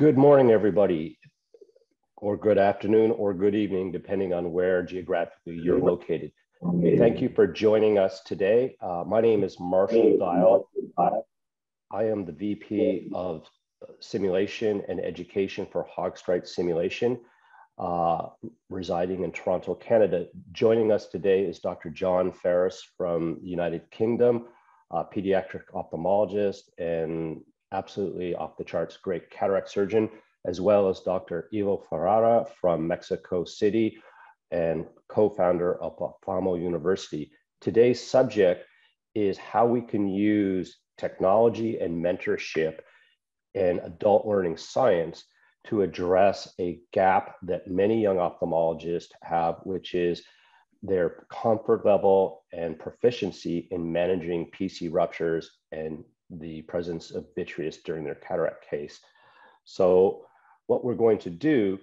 Good morning, everybody, or good afternoon, or good evening, depending on where geographically you're located. Thank you for joining us today. Uh, my name is Marshall Dial. I am the VP of Simulation and Education for Haag-Streit Simulation, uh, residing in Toronto, Canada. Joining us today is Dr. John Ferris from the United Kingdom, pediatric ophthalmologist and absolutely off the charts great cataract surgeon, as well as Dr. Ivo Ferreira from Mexico City and co-founder of Ophthalmo University. Today's subject is how we can use technology and mentorship in adult learning science to address a gap that many young ophthalmologists have, which is their comfort level and proficiency in managing PC ruptures and the presence of vitreous during their cataract case. So what we're going to do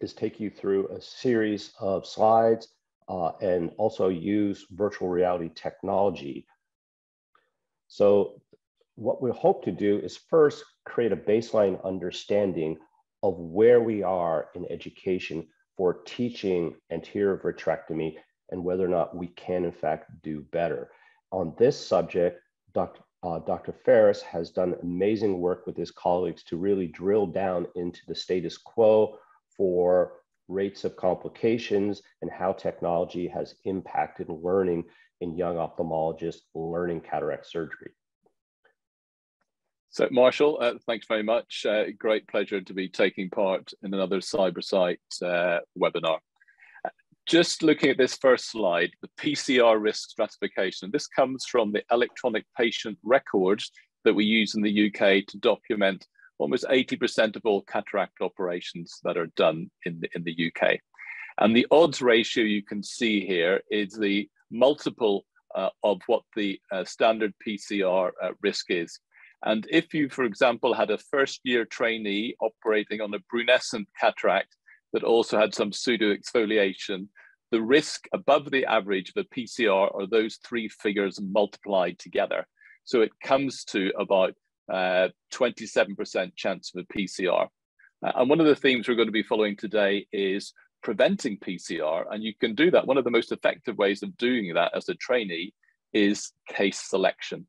is take you through a series of slides uh, and also use virtual reality technology. So what we hope to do is first create a baseline understanding of where we are in education for teaching anterior vitrectomy and whether or not we can in fact do better. On this subject, Dr. Uh, Dr. Ferris has done amazing work with his colleagues to really drill down into the status quo for rates of complications and how technology has impacted learning in young ophthalmologists learning cataract surgery. So, Marshall, uh, thanks very much. Uh, great pleasure to be taking part in another Cybersight uh, webinar. Just looking at this first slide, the PCR risk stratification, this comes from the electronic patient records that we use in the UK to document almost 80% of all cataract operations that are done in the, in the UK. And the odds ratio you can see here is the multiple uh, of what the uh, standard PCR uh, risk is. And if you, for example, had a first year trainee operating on a brunescent cataract that also had some pseudo exfoliation, the risk above the average of a PCR are those three figures multiplied together. So it comes to about 27% uh, chance of a PCR. Uh, and one of the themes we're going to be following today is preventing PCR. And you can do that. One of the most effective ways of doing that as a trainee is case selection.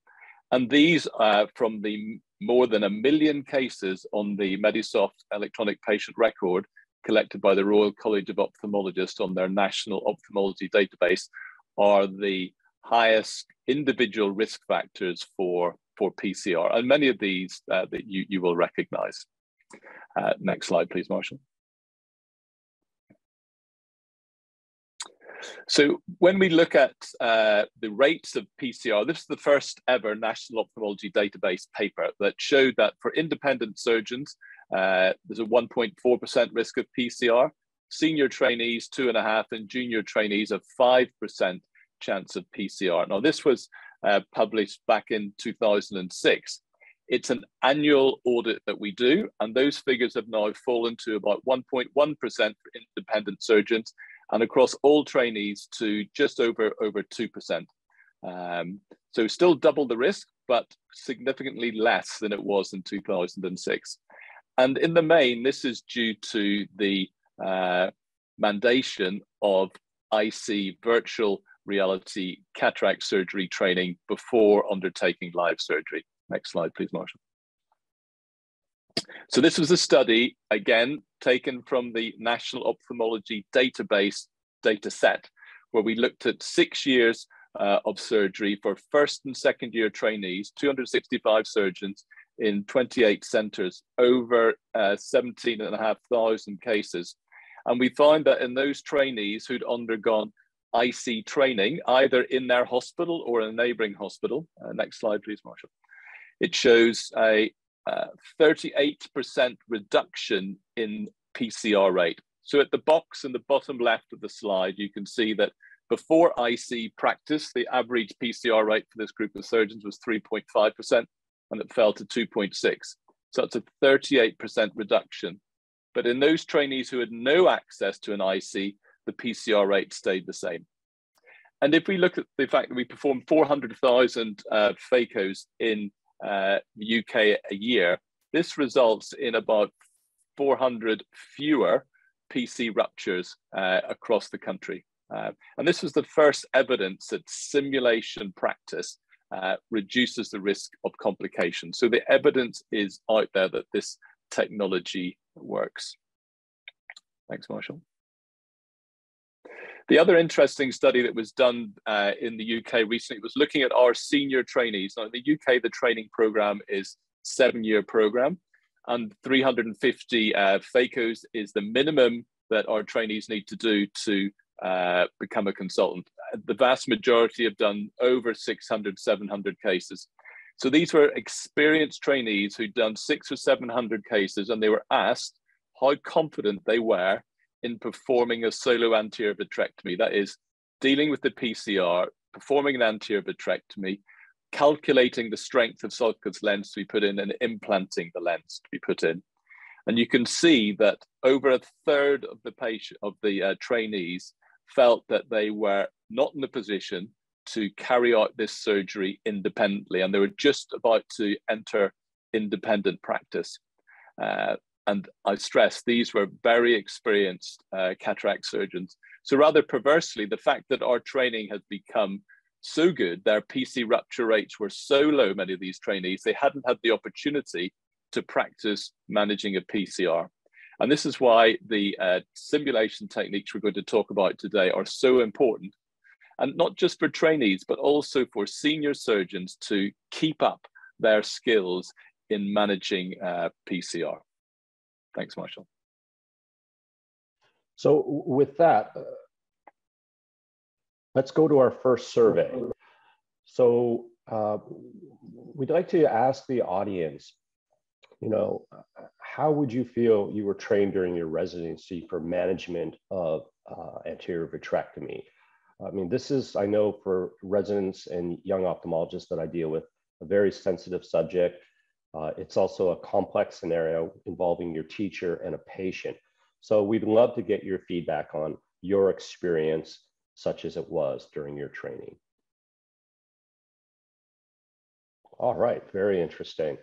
And these are from the more than a million cases on the Medisoft electronic patient record collected by the Royal College of Ophthalmologists on their national ophthalmology database are the highest individual risk factors for, for PCR. And many of these uh, that you, you will recognize. Uh, next slide, please, Marshall. So when we look at uh, the rates of PCR, this is the first ever National Ophthalmology Database paper that showed that for independent surgeons, uh, there's a 1.4% risk of PCR. Senior trainees, two and a half, and junior trainees, a 5% chance of PCR. Now, this was uh, published back in 2006. It's an annual audit that we do, and those figures have now fallen to about 1.1% for independent surgeons, and across all trainees to just over over 2%. Um, so still double the risk, but significantly less than it was in 2006. And in the main, this is due to the uh, mandation of Eyesi virtual reality cataract surgery training before undertaking live surgery. Next slide, please, Marshall. So this was a study, again, taken from the National Ophthalmology Database data set, where we looked at six years uh, of surgery for first and second year trainees, 265 surgeons in 28 centers, over uh, 17,500 cases. And we find that in those trainees who'd undergone Eyesi training, either in their hospital or in a neighboring hospital, uh, next slide, please, Marshall, it shows a 38% uh, reduction in PCR rate. So at the box in the bottom left of the slide, you can see that before Eyesi practice, the average PCR rate for this group of surgeons was 3.5% and it fell to 2.6. So that's a 38% reduction. But in those trainees who had no access to an Eyesi, the PCR rate stayed the same. And if we look at the fact that we perform 400,000 uh, phacos in uh, the UK a year, this results in about 400 fewer PC ruptures uh, across the country. Uh, and this was the first evidence that simulation practice uh, reduces the risk of complications. So the evidence is out there that this technology works. Thanks, Marshall. The other interesting study that was done uh, in the UK recently was looking at our senior trainees. Now, in the UK, the training program is seven-year program, and 350 uh, phacos is the minimum that our trainees need to do to uh, become a consultant. The vast majority have done over 600, 700 cases. So these were experienced trainees who'd done six or 700 cases, and they were asked how confident they were in performing a solo anterior vitrectomy. That is, dealing with the PCR, performing an anterior vitrectomy, calculating the strength of sulcus lens to be put in, and implanting the lens to be put in. And you can see that over a third of the patient of the uh, trainees felt that they were not in a position to carry out this surgery independently, and they were just about to enter independent practice. Uh, and I stress these were very experienced uh, cataract surgeons. So rather perversely, the fact that our training has become so good, their PC rupture rates were so low, many of these trainees, they hadn't had the opportunity to practice managing a PCR. And this is why the uh, simulation techniques we're going to talk about today are so important. And not just for trainees, but also for senior surgeons to keep up their skills in managing uh, PCR. Thanks, Marshall. So with that, uh, let's go to our first survey. So uh, we'd like to ask the audience, you know, how would you feel you were trained during your residency for management of uh, anterior vitrectomy? I mean, this is, I know for residents and young ophthalmologists that I deal with, a very sensitive subject. Uh, it's also a complex scenario involving your teacher and a patient. So we'd love to get your feedback on your experience, such as it was during your training. All right, very interesting.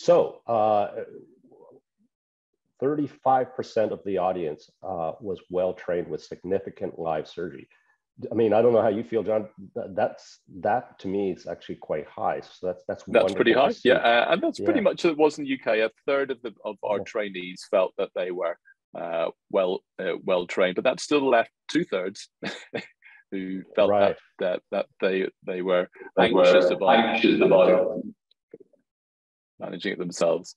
So uh, 35% of the audience uh, was well trained with significant live surgery. I mean, I don't know how you feel, John. That's that to me is actually quite high. So that's that's that's pretty high. Yeah, uh, and that's yeah. pretty much it was in the UK. A third of the of our yeah. trainees felt that they were uh, well uh, well trained, but that still left two thirds who felt right. that, that that they they were they anxious were about, anxious about managing it themselves.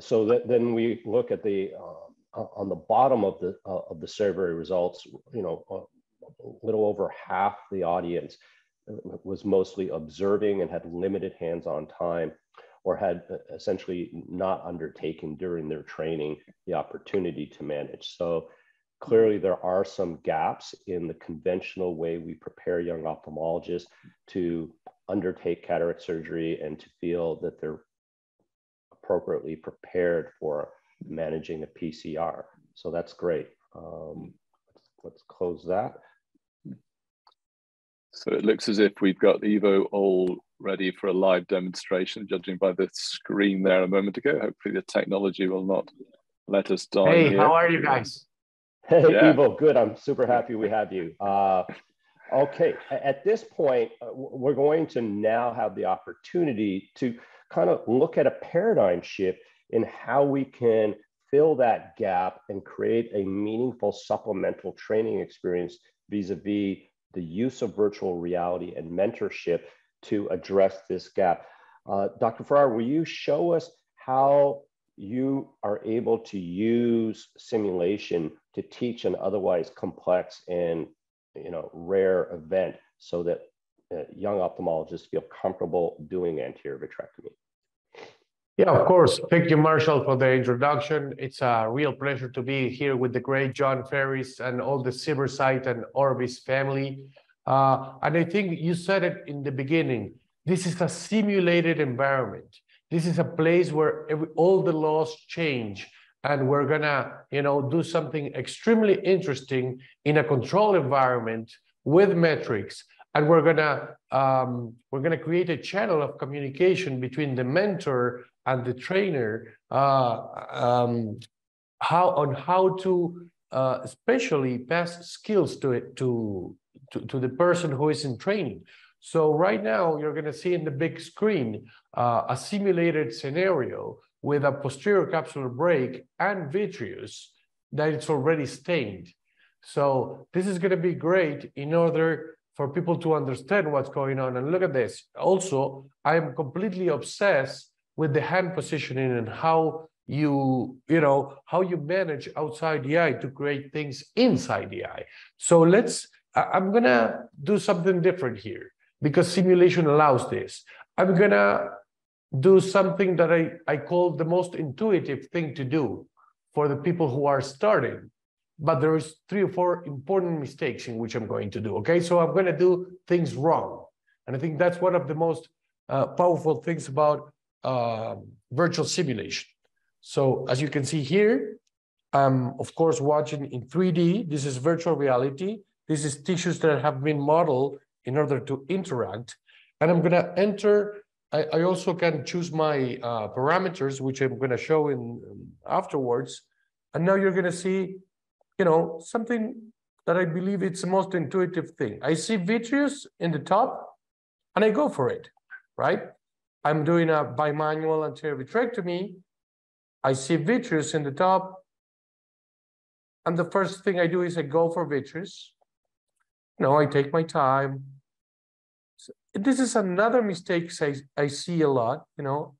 So that, then we look at the uh, on the bottom of the uh, of the survey results. You know, a little over half the audience was mostly observing and had limited hands-on time or had uh, essentially not undertaken during their training the opportunity to manage. So clearly there are some gaps in the conventional way we prepare young ophthalmologists to undertake cataract surgery and to feel that they're appropriately prepared for managing a PCR. So that's great. Um, let's, let's close that. So it looks as if we've got Ivo all ready for a live demonstration, judging by the screen there a moment ago. Hopefully the technology will not let us die. Hey, here. how are you guys? Hey, yeah. Ivo, good. I'm super happy we have you. Uh, okay, at this point, uh, we're going to now have the opportunity to kind of look at a paradigm shift in how we can fill that gap and create a meaningful supplemental training experience vis-a-vis the use of virtual reality and mentorship to address this gap. Uh, Dr. Ferreira, will you show us how you are able to use simulation to teach an otherwise complex and you know rare event so that uh, young ophthalmologists feel comfortable doing anterior vitrectomy? Yeah, of course. Thank you, Marshall, for the introduction. It's a real pleasure to be here with the great John Ferris and all the Cybersight and Orbis family. Uh, and I think you said it in the beginning. This is a simulated environment. This is a place where every, all the laws change, and we're gonna, you know, do something extremely interesting in a controlled environment with metrics and we're gonna um, we're gonna create a channel of communication between the mentor and the trainer uh, um, how on how to uh, especially pass skills to it to, to to the person who is in training. So right now you're going to see in the big screen uh, a simulated scenario with a posterior capsular break and vitreous that it's already stained. So this is going to be great in order for people to understand what's going on. And look at this. Also, I'm completely obsessed with the hand positioning and how you, you know, how you manage outside the eye to create things inside the eye. So let's, I'm going to do something different here because simulation allows this. I'm going to do something that I, I call the most intuitive thing to do for the people who are starting. But there is three or four important mistakes in which I'm going to do. Okay, so I'm going to do things wrong. And I think that's one of the most uh, powerful things about uh, virtual simulation. So as you can see here, I'm of course watching in 3D. This is virtual reality. This is tissues that have been modeled in order to interact. And I'm going to enter I, I also can choose my uh, parameters, which I'm going to show in um, afterwards. And now you're going to see, you know, something that I believe it's the most intuitive thing. I see vitreous in the top and I go for it, right? I'm doing a bimanual anterior vitrectomy. I see vitreous in the top. And the first thing I do is I go for vitreous. Know, I take my time this is another mistake I, I see a lot, you know,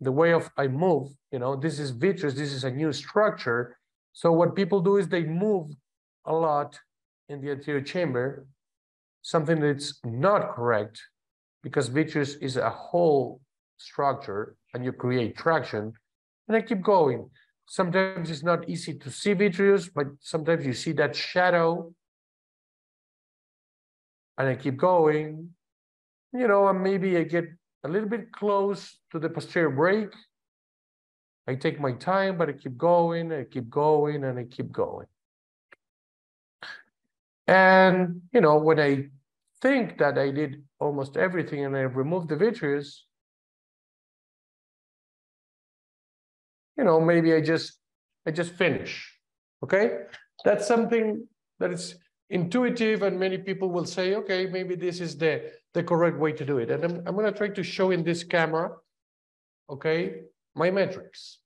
the way of I move, you know, this is vitreous, this is a new structure. So what people do is they move a lot in the anterior chamber, something that's not correct because vitreous is a whole structure and you create traction. And I keep going. Sometimes it's not easy to see vitreous, but sometimes you see that shadow. And I keep going you know, and maybe I get a little bit close to the posterior break. I take my time, but I keep going, I keep going, and I keep going. And, you know, when I think that I did almost everything and I removed the vitreous, you know, maybe I just, I just finish, okay? That's something that is intuitive and many people will say, okay, maybe this is the the correct way to do it. And I'm, I'm going to try to show in this camera, okay, my metrics.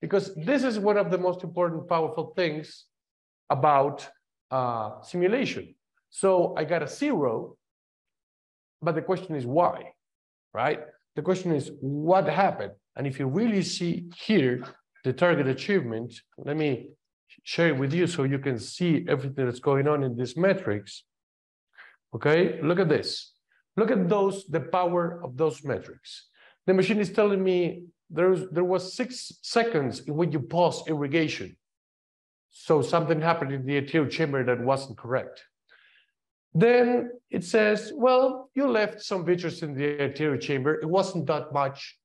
Because this is one of the most important, powerful things about uh, simulation. So I got a zero, but the question is why, right? The question is what happened? And if you really see here the target achievement, let me share it with you so you can see everything that's going on in these metrics. Okay, look at this. Look at those, the power of those metrics. The machine is telling me there's, there was six seconds in which you pause irrigation. So something happened in the anterior chamber that wasn't correct. Then it says, well, you left some vitreous in the anterior chamber. It wasn't that much.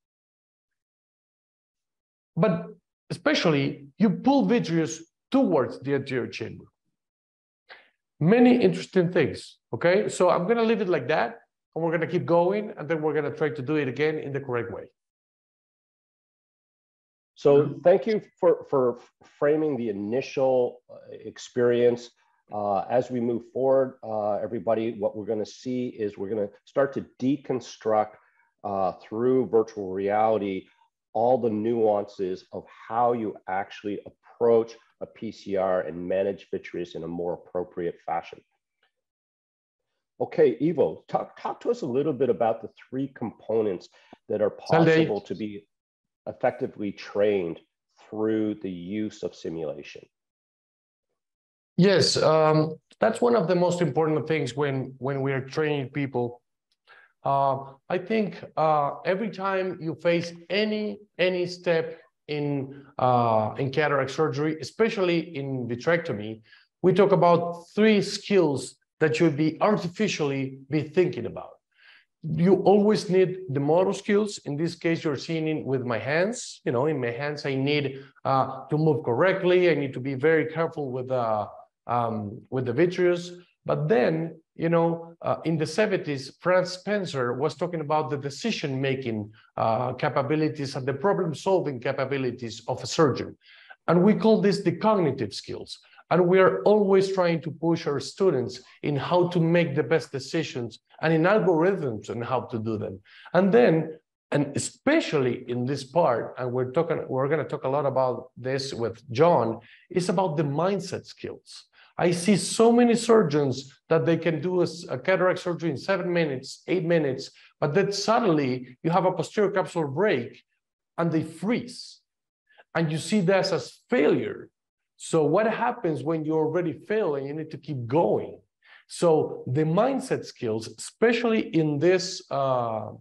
But especially, you pull vitreous towards the anterior chamber. Many interesting things, okay? So I'm gonna leave it like that and we're going to keep going and then we're going to try to do it again in the correct way so thank you for for framing the initial uh, experience uh, as we move forward uh, everybody what we're going to see is we're going to start to deconstruct uh, through virtual reality all the nuances of how you actually approach a PCR and manage vitreous in a more appropriate fashion. Okay, Ivo, talk, talk to us a little bit about the three components that are possible to be effectively trained through the use of simulation. Yes, um, that's one of the most important things when, when we are training people. Uh, I think uh, every time you face any, any step in, uh, in cataract surgery, especially in vitrectomy, we talk about three skills that you would be artificially be thinking about. You always need the motor skills. In this case, you're seeing it with my hands. You know, in my hands, I need uh, to move correctly. I need to be very careful with, uh, um, with the vitreous. But then, you know, uh, in the 70s, Frank Spencer was talking about the decision-making uh, capabilities and the problem-solving capabilities of a surgeon. And we call this the cognitive skills. And we are always trying to push our students in how to make the best decisions and in algorithms and how to do them. And then, and especially in this part, and we're talking, we're going to talk a lot about this with John, is about the mindset skills. I see so many surgeons that they can do a, a, cataract surgery in seven minutes, eight minutes, but then suddenly you have a posterior capsule break and they freeze. And you see this as failure. So what happens when you already fail and you need to keep going? So the mindset skills, especially in this, uh,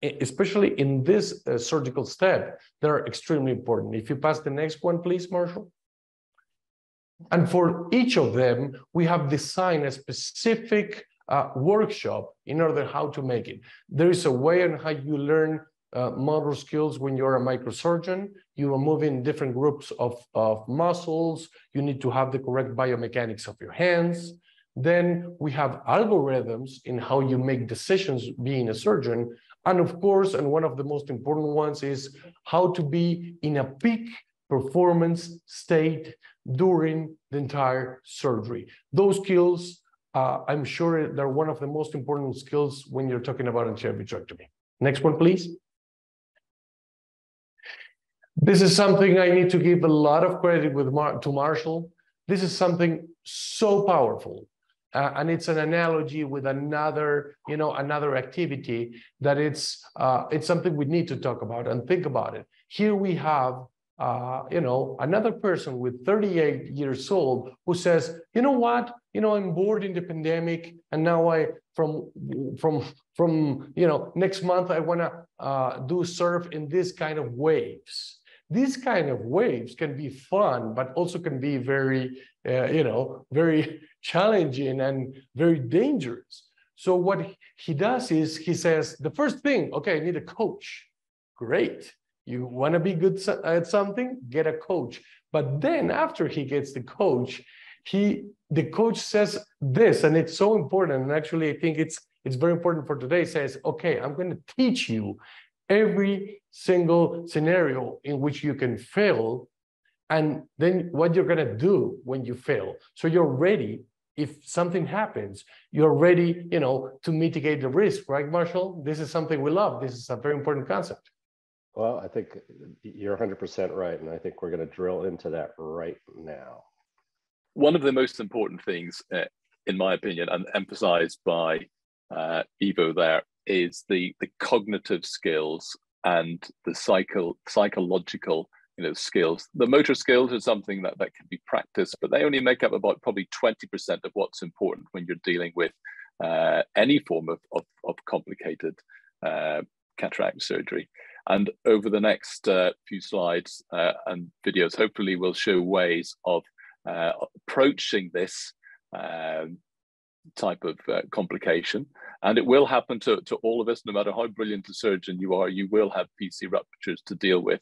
especially in this uh, surgical step, they're extremely important. If you pass the next one, please, Marshall. And for each of them, we have designed a specific uh, workshop in order how to make it. There is a way on how you learn uh, motor skills when you're a microsurgeon. You are moving different groups of, of muscles. You need to have the correct biomechanics of your hands. Then we have algorithms in how you make decisions being a surgeon. And of course, and one of the most important ones is how to be in a peak performance state during the entire surgery. Those skills, uh, I'm sure they're one of the most important skills when you're talking about anterior vitrectomy. Next one, please. This is something I need to give a lot of credit with Mar to Marshall. This is something so powerful. Uh, and it's an analogy with another, you know, another activity that it's uh, it's something we need to talk about and think about it. Here we have uh, you know, another person with 38 years old who says, you know what, you know, I'm bored in the pandemic, and now I from from from you know next month I want to uh, do surf in this kind of waves. These kind of waves can be fun, but also can be very, uh, you know, very challenging and very dangerous. So what he does is he says, the first thing, okay, I need a coach. Great. You want to be good at something, get a coach. But then after he gets the coach, he the coach says this, and it's so important. And actually, I think it's it's very important for today. Says, okay, I'm going to teach you every single scenario in which you can fail, and then what you're going to do when you fail. So you're ready. If something happens, you're ready, you know, to mitigate the risk, right, Marshall? This is something we love. This is a very important concept. Well, I think you're 100% right. And I think we're going to drill into that right now. One of the most important things, uh, in my opinion, and emphasized by uh, Ivo there, is the, the cognitive skills and the psycho, psychological you know, skills. The motor skills are something that, that can be practiced, but they only make up about probably 20% of what's important when you're dealing with uh, any form of, of, of complicated uh, cataract surgery. And over the next uh, few slides uh, and videos, hopefully we'll show ways of uh, approaching this um, type of uh, complication. And it will happen to, to all of us, no matter how brilliant a surgeon you are, you will have PC ruptures to deal with.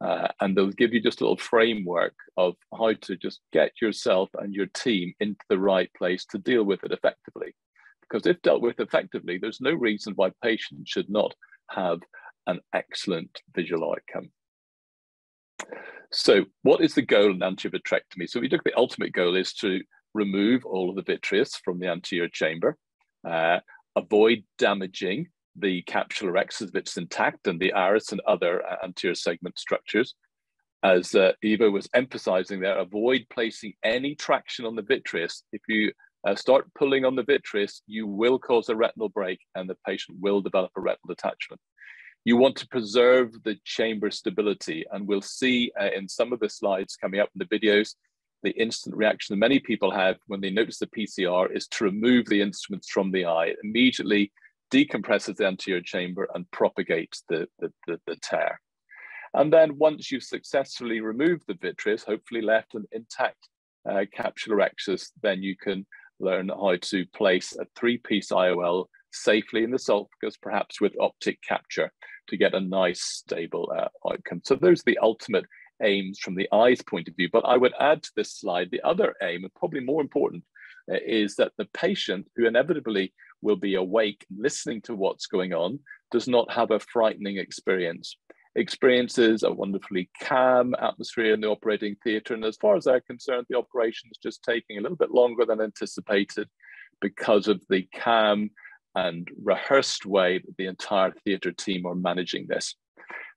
Uh, and they'll give you just a little framework of how to just get yourself and your team into the right place to deal with it effectively. Because if dealt with effectively, there's no reason why patients should not have an excellent visual outcome. So what is the goal in anterior vitrectomy? So we look the ultimate goal is to remove all of the vitreous from the anterior chamber, uh, avoid damaging the capsular axis if it's intact and the iris and other uh, anterior segment structures. As uh, Ivo was emphasizing there, avoid placing any traction on the vitreous. If you uh, start pulling on the vitreous, you will cause a retinal break and the patient will develop a retinal detachment. You want to preserve the chamber stability. And we'll see uh, in some of the slides coming up in the videos, the instant reaction that many people have when they notice the PCR is to remove the instruments from the eye. It immediately decompresses the anterior chamber and propagates the, the, the, the tear. And then once you've successfully removed the vitreous, hopefully left an intact uh, capsular excess, then you can learn how to place a three-piece IOL safely in the sulcus, perhaps with optic capture to get a nice stable uh, outcome. So those are the ultimate aims from the eyes point of view. But I would add to this slide the other aim, and probably more important, uh, is that the patient, who inevitably will be awake listening to what's going on, does not have a frightening experience. Experiences a wonderfully calm atmosphere in the operating theatre. And as far as they're concerned, the operation is just taking a little bit longer than anticipated because of the calm and rehearsed way that the entire theatre team are managing this.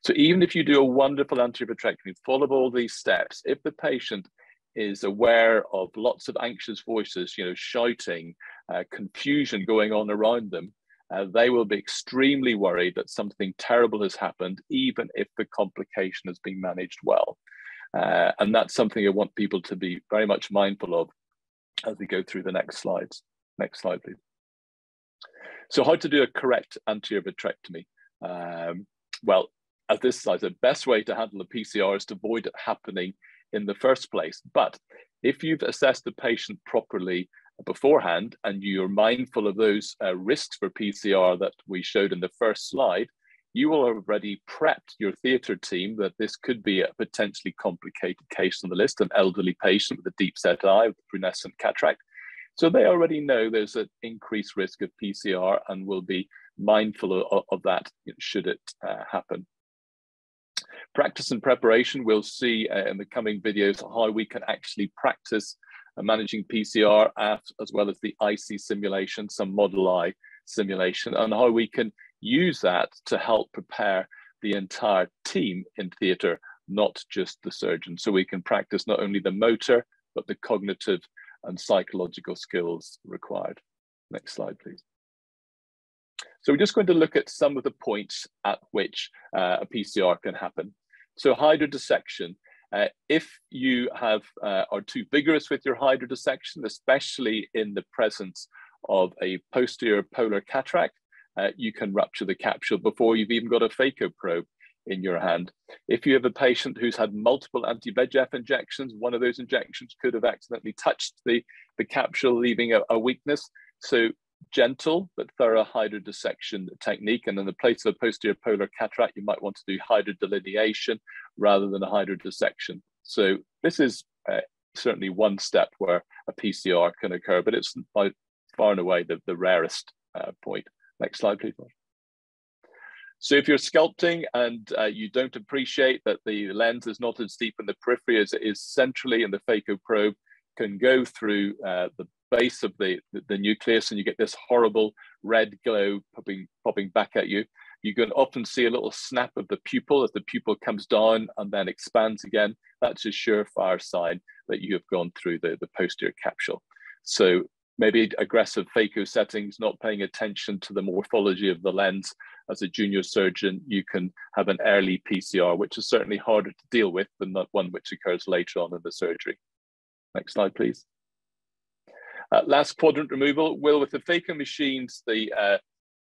So even if you do a wonderful anterior vitrectomy, follow all these steps, if the patient is aware of lots of anxious voices, you know, shouting, uh, confusion going on around them, uh, they will be extremely worried that something terrible has happened, even if the complication has been managed well. Uh, and that's something I want people to be very much mindful of as we go through the next slides. Next slide, please. So how to do a correct anterior vitrectomy? Um, well, as this slide, the best way to handle a PCR is to avoid it happening in the first place. But if you've assessed the patient properly beforehand and you're mindful of those uh, risks for PCR that we showed in the first slide, you will have already prepped your theatre team that this could be a potentially complicated case on the list, an elderly patient with a deep set eye with brunescent cataract. So they already know there's an increased risk of PCR and will be mindful of, of that should it uh, happen. Practice and preparation, we'll see uh, in the coming videos how we can actually practice uh, managing PCR as, as well as the Eyesi simulation, some model eye simulation, and how we can use that to help prepare the entire team in theatre, not just the surgeon. So we can practice not only the motor, but the cognitive and psychological skills required. Next slide, please. So we're just going to look at some of the points at which uh, a PCR can happen. So hydrodissection, uh, if you have uh, are too vigorous with your hydrodissection, especially in the presence of a posterior polar cataract, uh, you can rupture the capsule before you've even got a phaco probe in your hand. If you have a patient who's had multiple anti-VEGF injections, one of those injections could have accidentally touched the, the capsule, leaving a, a weakness. So gentle but thorough hydrodissection technique. And in the place of a posterior polar cataract, you might want to do hydrodelineation rather than a hydrodissection. So this is uh, certainly one step where a PCR can occur, but it's by far and away the, the rarest uh, point. Next slide, please. So if you're sculpting and uh, you don't appreciate that the lens is not as deep in the periphery as it is centrally in the phaco probe, can go through uh, the base of the, the, the, nucleus and you get this horrible red glow popping, popping back at you. You can often see a little snap of the pupil as the pupil comes down and then expands again. That's a surefire sign that you have gone through the, the posterior capsule. So maybe aggressive phaco settings, not paying attention to the morphology of the lens. As a junior surgeon, you can have an early PCR, which is certainly harder to deal with than the one which occurs later on in the surgery. Next slide, please. Uh, last quadrant removal, will with the phaco machines, the uh,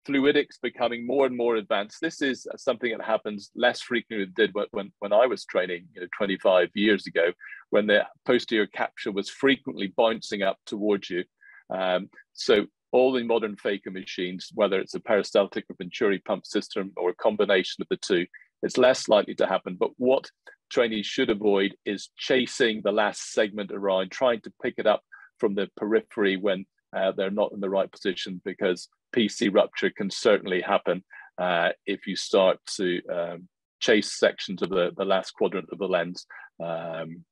fluidics becoming more and more advanced. This is something that happens less frequently than it did when, when I was training you know, 25 years ago, when the posterior capture was frequently bouncing up towards you. Um, so all the modern phaco machines, whether it's a peristaltic or Venturi pump system or a combination of the two, it's less likely to happen. But what trainees should avoid is chasing the last segment around, trying to pick it up from the periphery when uh, they're not in the right position because PC rupture can certainly happen uh, if you start to um, chase sections of the, the last quadrant of the lens um,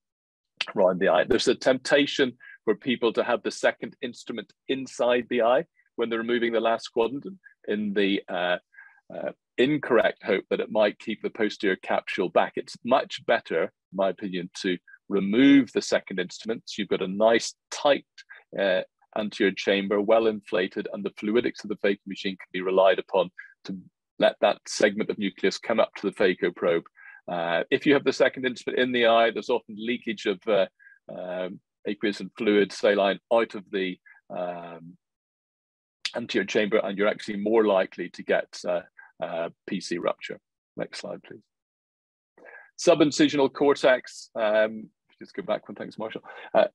around the eye. There's a temptation for people to have the second instrument inside the eye when they're removing the last quadrant in the uh, uh, incorrect hope that it might keep the posterior capsule back. It's much better, in my opinion, to remove the second instrument. So you've got a nice tight uh, anterior chamber, well inflated, and the fluidics of the phaco machine can be relied upon to let that segment of nucleus come up to the phaco probe. Uh, if you have the second instrument in the eye, there's often leakage of uh, um, aqueous and fluid saline out of the um, anterior chamber, and you're actually more likely to get uh, uh PC rupture. Next slide, please. Subincisional cortex, um, just go back one, thanks, Marshall. Uh,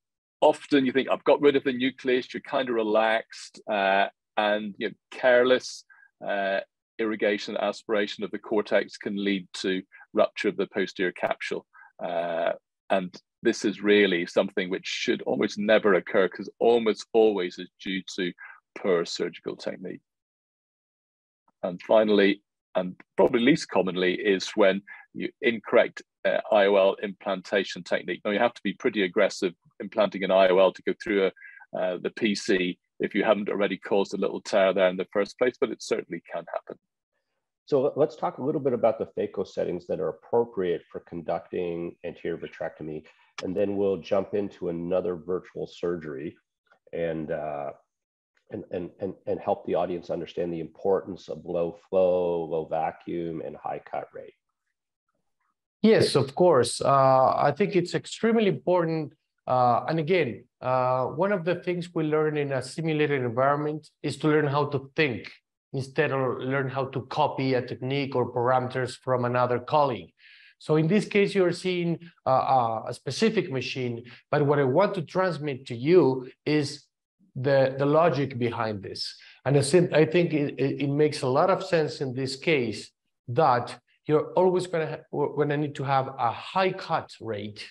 often you think, I've got rid of the nucleus, you're kind of relaxed uh, and you know, careless uh, irrigation, aspiration of the cortex can lead to rupture of the posterior capsule. Uh, and this is really something which should almost never occur because almost always is due to poor surgical technique. And finally, and probably least commonly, is when incorrect uh, IOL implantation technique. Now you have to be pretty aggressive implanting an IOL to go through a, uh, the PC if you haven't already caused a little tear there in the first place, but it certainly can happen. So let's talk a little bit about the phaco settings that are appropriate for conducting anterior vitrectomy, and then we'll jump into another virtual surgery and, uh, and, and, and, and help the audience understand the importance of low flow, low vacuum, and high cut rate. Yes, of course. Uh, I think it's extremely important. Uh, and again, uh, one of the things we learn in a simulated environment is to learn how to think instead of learn how to copy a technique or parameters from another colleague. So in this case, you're seeing a specific machine, but what I want to transmit to you is the, the logic behind this. And I think it, it makes a lot of sense in this case that you're always gonna, gonna need to have a high cut rate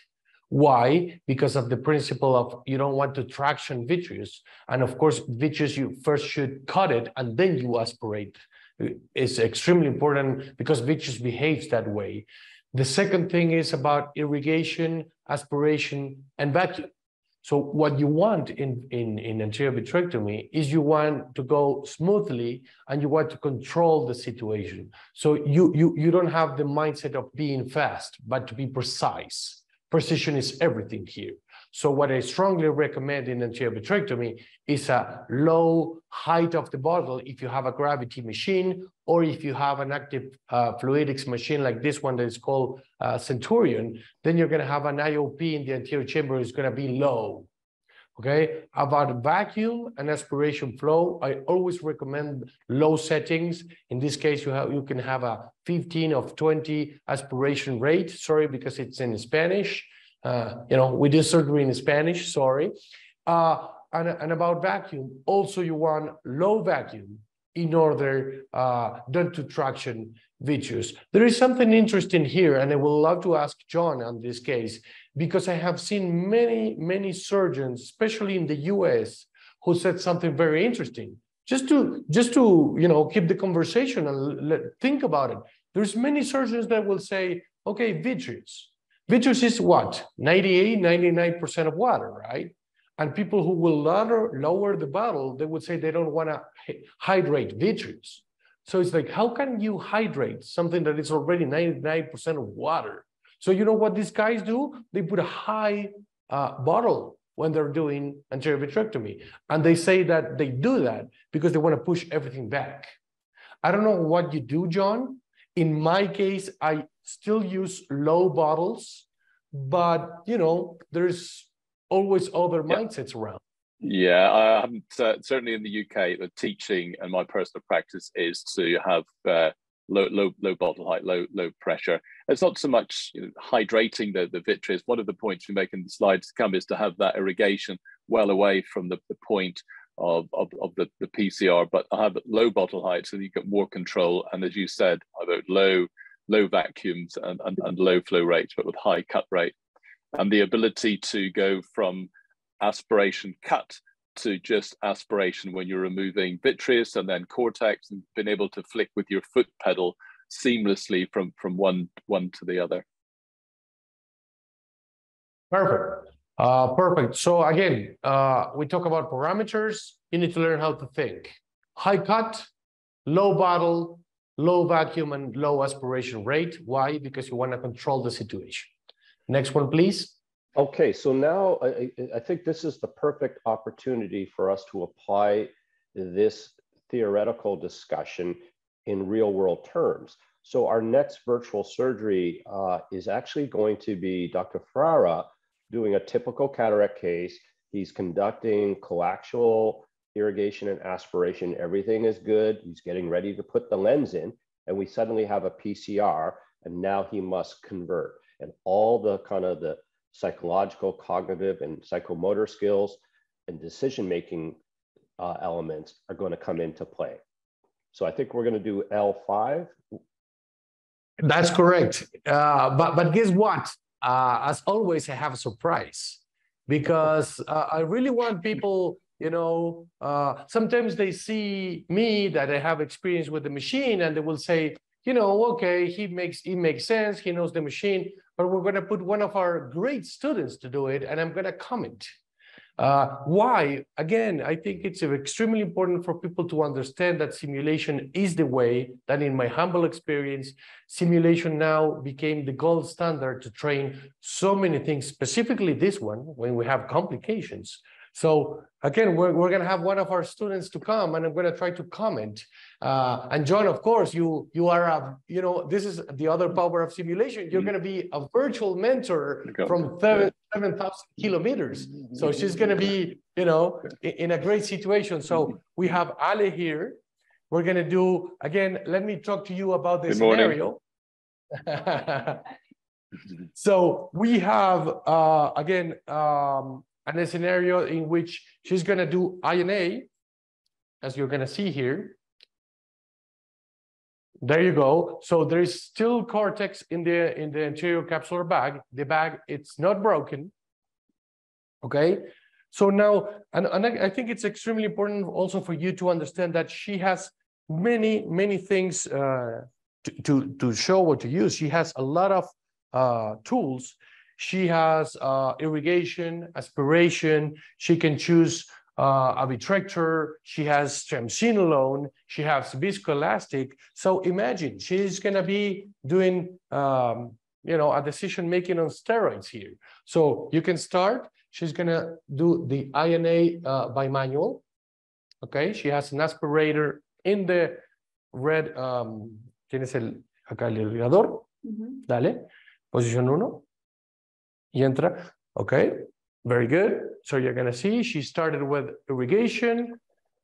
why? Because of the principle of you don't want to traction vitreous. And of course, vitreous, you first should cut it and then you aspirate. Uh, it's extremely important because vitreous behaves that way. The second thing is about irrigation, aspiration, and vacuum. So what you want in, in, in anterior vitrectomy is you want to go smoothly and you want to control the situation. So you, you, you don't have the mindset of being fast, but to be precise. Precision is everything here. So what I strongly recommend in anterior vitrectomy is a low height of the bottle if you have a gravity machine or if you have an active uh, fluidics machine like this one that is called uh, Centurion, then you're going to have an IOP in the anterior chamber is going to be low. Okay, about vacuum and aspiration flow, I always recommend low settings. In this case, you have you can have a 15 of 20 aspiration rate. Sorry, because it's in Spanish. Uh, you know, we surgery in Spanish. Sorry. Uh, and, and about vacuum, also you want low vacuum in order uh, to traction vitreous. There is something interesting here, and I would love to ask John on this case because I have seen many, many surgeons, especially in the US, who said something very interesting. Just to, just to you know, keep the conversation and let, think about it. There's many surgeons that will say, okay, vitreous. Vitreous is what? 98, 99% of water, right? And people who will lower, lower the bottle, they would say they don't want to hydrate vitreous. So it's like, how can you hydrate something that is already 99% of water? So you know what these guys do? They put a high uh, bottle when they're doing anterior vitrectomy. And they say that they do that because they want to push everything back. I don't know what you do, John. In my case, I still use low bottles, but you know, there's always other yeah. mindsets around. Yeah, I haven't uh, certainly in the UK. The teaching and my personal practice is to have uh, low, low, low bottle height, low, low pressure. It's not so much you know, hydrating the, the vitreous. One of the points we make in the slides to come is to have that irrigation well away from the, the point of, of, of the, the PCR, but I have low bottle height so you get more control. And as you said, I about low, low vacuums and, and, and low flow rates, but with high cut rate. And the ability to go from aspiration cut to just aspiration when you're removing vitreous and then cortex and been able to flick with your foot pedal seamlessly from, from one, one to the other. Perfect. Uh, perfect. So again, uh, we talk about parameters. You need to learn how to think. High cut, low bottle, low vacuum, and low aspiration rate. Why? Because you want to control the situation. Next one, please. Okay, so now I, I, think this is the perfect opportunity for us to apply this theoretical discussion in real world terms. So our next virtual surgery uh, is actually going to be Dr. Ferreira doing a typical cataract case. He's conducting coaxial irrigation and aspiration. Everything is good. He's getting ready to put the lens in and we suddenly have a PCR and now he must convert. And all the kind of the psychological, cognitive, and psychomotor skills and decision-making uh, elements are going to come into play. So I think we're going to do L5. That's correct. Uh, but, but guess what? Uh, as always, I have a surprise because uh, I really want people, you know, uh, sometimes they see me that I have experience with the machine and they will say, you know, okay, he makes it makes sense, he knows the machine, but we're going to put one of our great students to do it, and I'm going to comment. Uh, why? Again, I think it's extremely important for people to understand that simulation is the way that in my humble experience, simulation now became the gold standard to train so many things, specifically this one, when we have complications. So again, we're, we're going to have one of our students to come and I'm going to try to comment. Uh, and John, of course, you you are, a, you know, this is the other power of simulation. You're going to be a virtual mentor from 7,000 kilometers. So she's going to be, you know, in, in a great situation. So we have Ale here. We're going to do, again, let me talk to you about the scenario. so we have, uh, again, um, and a scenario in which she's going to do INA, as you're going to see here. There you go. So there is still cortex in the in the anterior capsular bag. The bag it's not broken. Okay. So now, and, and I think it's extremely important also for you to understand that she has many many things uh, to, to to show or to use. She has a lot of uh, tools she has uh, irrigation, aspiration. She can choose uh, a vitrector. She has triamcinolone. She has viscoelastic. So imagine she's going to be doing, um, you know, a decision making on steroids here. So you can start. She's going to do the INA uh, by manual. Okay, she has an aspirator in the red. Um, ¿Tienes el, acá el irrigador? Uh -huh. Dale, posición 1 Okay, very good. So you're to see she started with irrigation.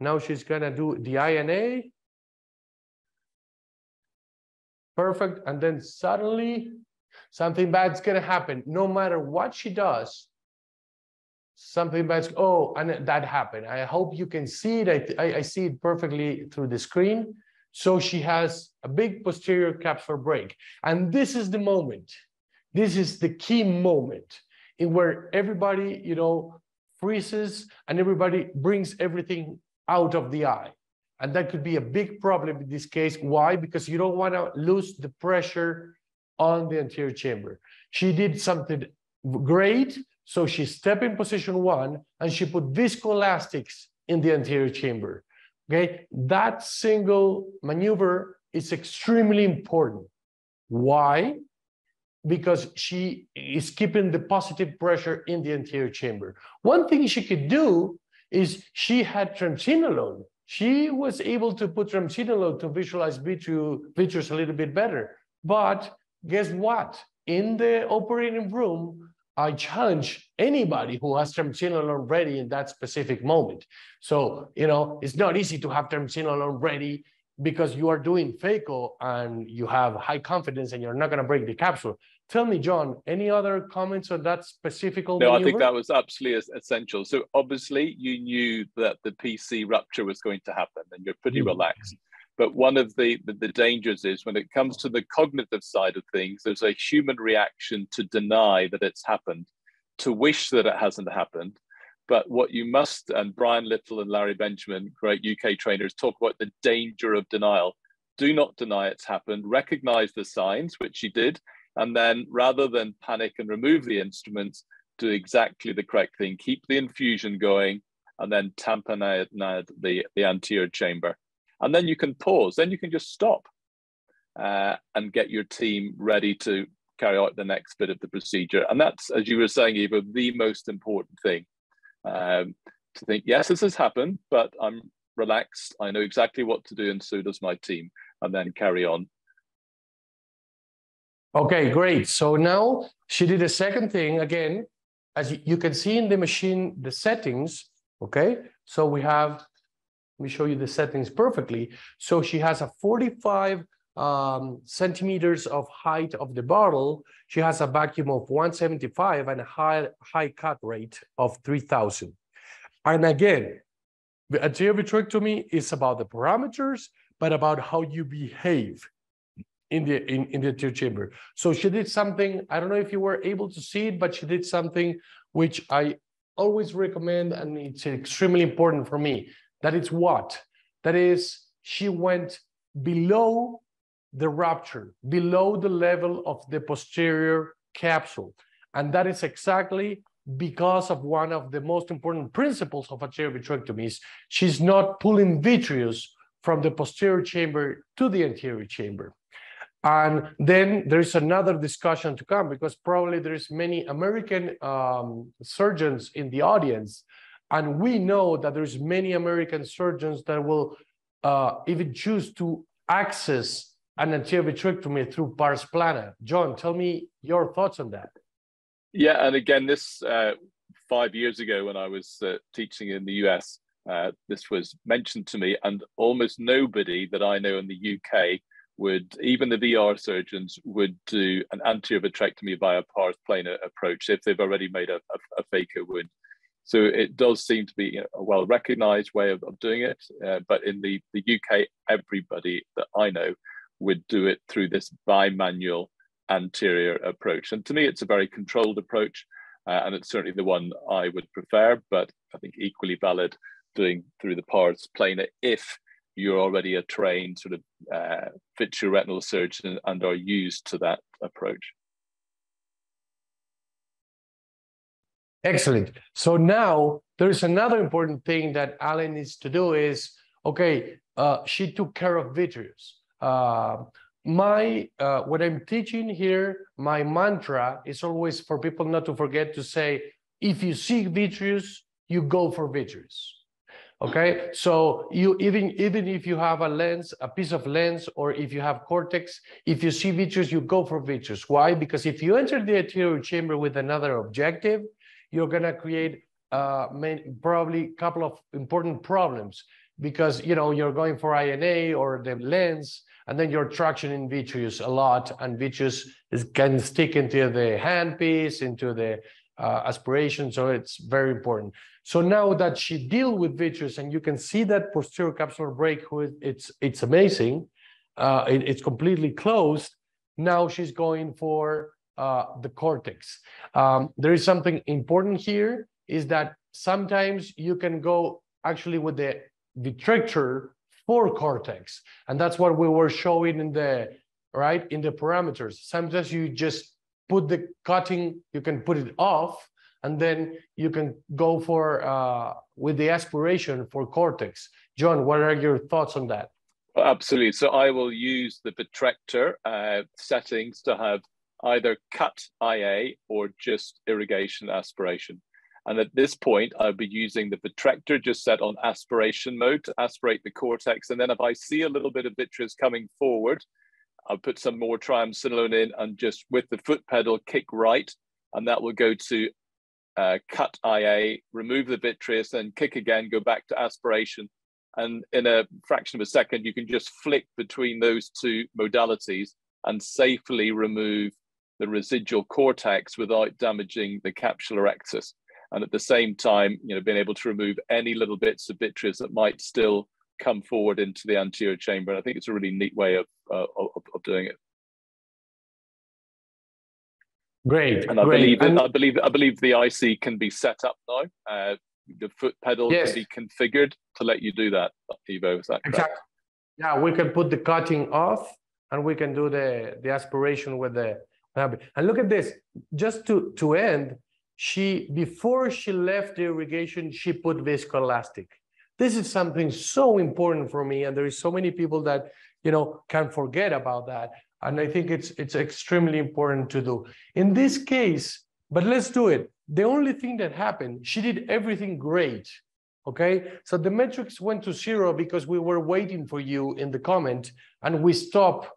Now she's to do the INA. Perfect. And then suddenly something bad's to happen. No matter what she does, something bad's, oh, and that happened. I hope you can see it. I, I see it perfectly through the screen. So she has a big posterior capsular break. And this is the moment this is the key moment in where everybody, you know, freezes and everybody brings everything out of the eye. And that could be a big problem in this case. Why? Because you don't want to lose the pressure on the anterior chamber. She did something great. So she stepped in position one and she put viscoelastics in the anterior chamber. Okay, that single maneuver is extremely important. Why? Because she is keeping the positive pressure in the anterior chamber. One thing she could do is she had triamcinolone. She was able to put triamcinolone to visualize vitreous, a little bit better. But guess what? In the operating room, I challenge anybody who has triamcinolone ready in that specific moment. So, you know, it's not easy to have triamcinolone ready because you are doing phaco and you have high confidence and you're not going to break the capsule. Tell me, John, any other comments on that specific No, maneuver? I think that was absolutely essential. So obviously you knew that the PC rupture was going to happen and you're pretty mm. relaxed. But one of the, the, the dangers is when it comes to the cognitive side of things, there's a human reaction to deny that it's happened, to wish that it hasn't happened. But what you must, and Brian Little and Larry Benjamin, great UK trainers, talk about the danger of denial. Do not deny it's happened. Recognize the signs, which you did, and then rather than panic and remove the instruments, do exactly the correct thing. Keep the infusion going and then tamponade the, the anterior chamber. And then you can pause, then you can just stop uh, and get your team ready to carry out the next bit of the procedure. And that's, as you were saying, Ivo, the most important thing. Um, to think, yes, this has happened, but I'm relaxed. I know exactly what to do, and so does my team, and then carry on. Okay, great. So now she did a second thing again. As you can see in the machine, the settings, okay? So we have, let me show you the settings perfectly. So she has a 45 um, centimeters of height of the bottle. She has a vacuum of 175 and a high, high cut rate of 3000. And again, the anterior vitrectomy is about the parameters, but about how you behave in the in, in the anterior chamber. So she did something, I don't know if you were able to see it, but she did something which I always recommend, and it's extremely important for me. That is what? That is, she went below the rupture, below the level of the posterior capsule. And that is exactly because of one of the most important principles of anterior vitrectomy is she's not pulling vitreous from the posterior chamber to the anterior chamber. And then there's another discussion to come because probably there's many American um, surgeons in the audience. And we know that there's many American surgeons that will uh, even choose to access an anterior vitrectomy through pars plana. John, tell me your thoughts on that. Yeah, and again, this uh, five years ago when I was uh, teaching in the US, uh, this was mentioned to me, and almost nobody that I know in the UK would, even the VR surgeons, would do an anterior vitrectomy via pars plana approach if they've already made a, a, a wound. So it does seem to be a well recognized way of, of doing it. Uh, but in the, the UK, everybody that I know would do it through this bimanual anterior approach. And to me, it's a very controlled approach. Uh, and it's certainly the one I would prefer, but I think equally valid doing through the pars plana if you're already a trained sort of uh, vitreoretinal surgeon and are used to that approach. Excellent. So now there's another important thing that Alan needs to do is, okay, uh, she took care of vitreous. Uh, my, uh, what I'm teaching here, my mantra is always for people not to forget to say, if you see vitreous, you go for vitreous. Okay, so you even even if you have a lens, a piece of lens, or if you have cortex, if you see vitreous, you go for vitreous. Why? Because if you enter the anterior chamber with another objective, you're gonna create uh, main, probably a couple of important problems because you know you're going for INA or the lens, and then you're traction in vitreous a lot, and vitreous is, can stick into the handpiece, into the uh, aspiration. So it's very important. So now that she deal with vitreous and you can see that posterior capsular break, it's, it's amazing. Uh, it, it's completely closed. Now she's going for uh, the cortex. Um, there is something important here is that sometimes you can go actually with the vitrector for cortex. And that's what we were showing in the, right, in the parameters. Sometimes you just put the cutting, you can put it off and then you can go for uh, with the aspiration for cortex. John, what are your thoughts on that? Absolutely. So I will use the vitrector uh, settings to have either cut IA or just irrigation aspiration. And at this point, I'll be using the vitrector just set on aspiration mode to aspirate the cortex. And then if I see a little bit of vitreous coming forward, I'll put some more triamcinolone in and just with the foot pedal kick right, and that will go to uh, cut IA, remove the vitreous, then kick again, go back to aspiration. And in a fraction of a second, you can just flick between those two modalities and safely remove the residual cortex without damaging the capsular axis. And at the same time, you know, being able to remove any little bits of vitreous that might still come forward into the anterior chamber. And I think it's a really neat way of, uh, of, of doing it. Great. And I great. believe and... I believe I believe the Eyesi can be set up now. Uh, the foot pedal yes. can be configured to let you do that. Ivo, is that correct? Exactly. Yeah, we can put the cutting off, and we can do the the aspiration with the. And look at this. Just to to end, she before she left the irrigation, she put viscoelastic. This is something so important for me, and there is so many people that you know can forget about that. And I think it's, it's extremely important to do. In this case, but let's do it. The only thing that happened, she did everything great. Okay, so the metrics went to zero because we were waiting for you in the comment and we stop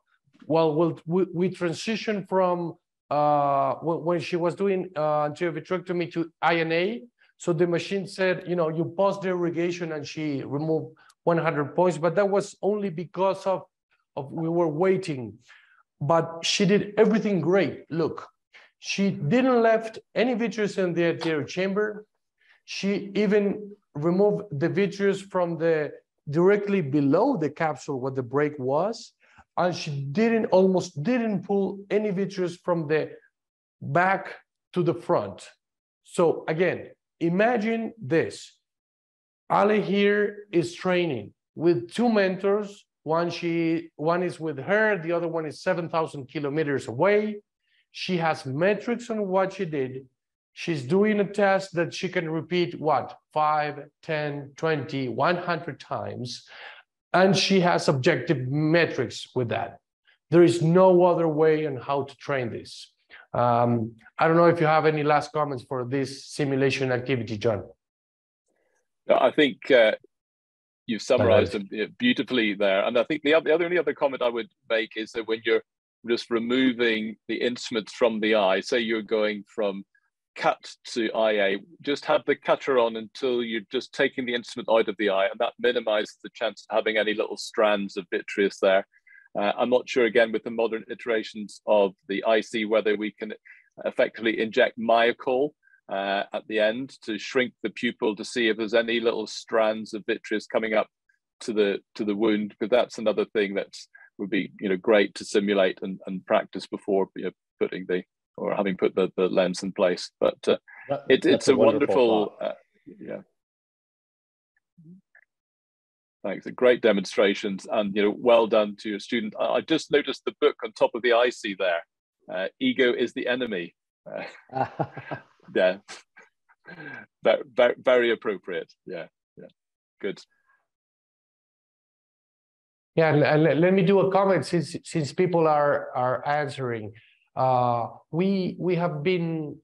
well, we'll we, we transition from uh, when she was doing uh, vitrectomy to INA. So the machine said, you know, you pause the irrigation and she removed 100 points, but that was only because of, of we were waiting but she did everything great. Look, she didn't left any vitreous in the anterior chamber. She even removed the vitreous from the directly below the capsule where the break was. and she didn't almost didn't pull any vitreous from the back to the front. So again, imagine this. Ali here is training with two mentors. One she one is with her, the other one is 7,000 kilometers away. She has metrics on what she did. She's doing a test that she can repeat what, 5, 10, 20, 100 times. And she has objective metrics with that. There is no other way on how to train this. Um, I don't know if you have any last comments for this simulation activity, John. I think uh, you've summarized them beautifully there. And I think the, the only other comment I would make is that when you're just removing the instruments from the eye, say you're going from cut to IA, just have the cutter on until you're just taking the instrument out of the eye, and that minimizes the chance of having any little strands of vitreous there. Uh, I'm not sure, again, with the modern iterations of the Eyesi, whether we can effectively inject Miochol uh, at the end to shrink the pupil to see if there's any little strands of vitreous coming up to the to the wound, because that's another thing that would be you know great to simulate and, and practice before you know, putting the or having put the, the lens in place. But uh, that, it, it's a, a wonderful, wonderful uh, yeah. Thanks. Great demonstrations, and you know, well done to your student. I, just noticed the book on top of the Eyesi there. Uh, Ego is the enemy. Uh, yeah, very, very, very appropriate. Yeah, yeah, good. Yeah, and let me do a comment since since people are are answering. Uh, we we have been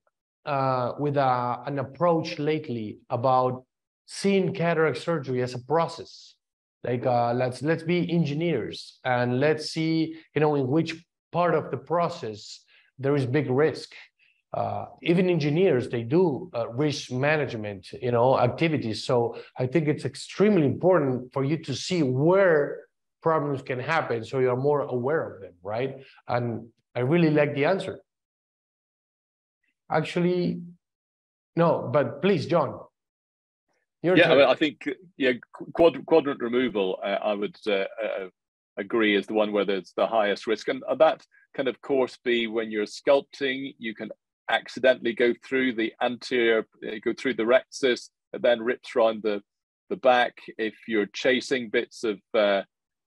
uh, with a, an approach lately about seeing cataract surgery as a process like uh, let's let's be engineers and let's see you know in which part of the process there is big risk. Uh, even engineers they do uh, risk management you know activities. So i think it's extremely important for you to see where problems can happen so you're more aware of them right? And i really like the answer. Actually no but please john your yeah, I, mean, I, think yeah, quad, quadrant removal. Uh, I would uh, uh, agree is the one where there's the highest risk, and that can of course be when you're sculpting. You can accidentally go through the anterior, uh, go through the rhexis, and then rips around the the back. If you're chasing bits of uh,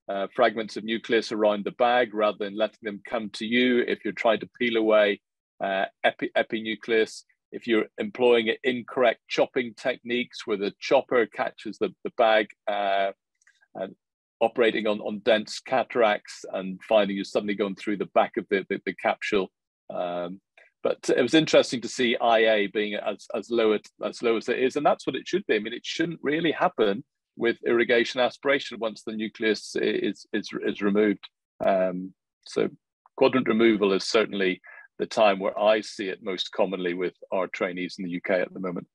uh, fragments of nucleus around the bag rather than letting them come to you, if you're trying to peel away epi, epinucleus if you're employing incorrect chopping techniques where the chopper catches the, the bag uh, and operating on, on dense cataracts and finding you're suddenly going through the back of the, the, the capsule. Um, but it was interesting to see IA being as, as low as, as low as it is, and that's what it should be. I mean, it shouldn't really happen with irrigation aspiration once the nucleus is is, is removed. Um, so quadrant removal is certainly the time where I see it most commonly with our trainees in the UK at the moment.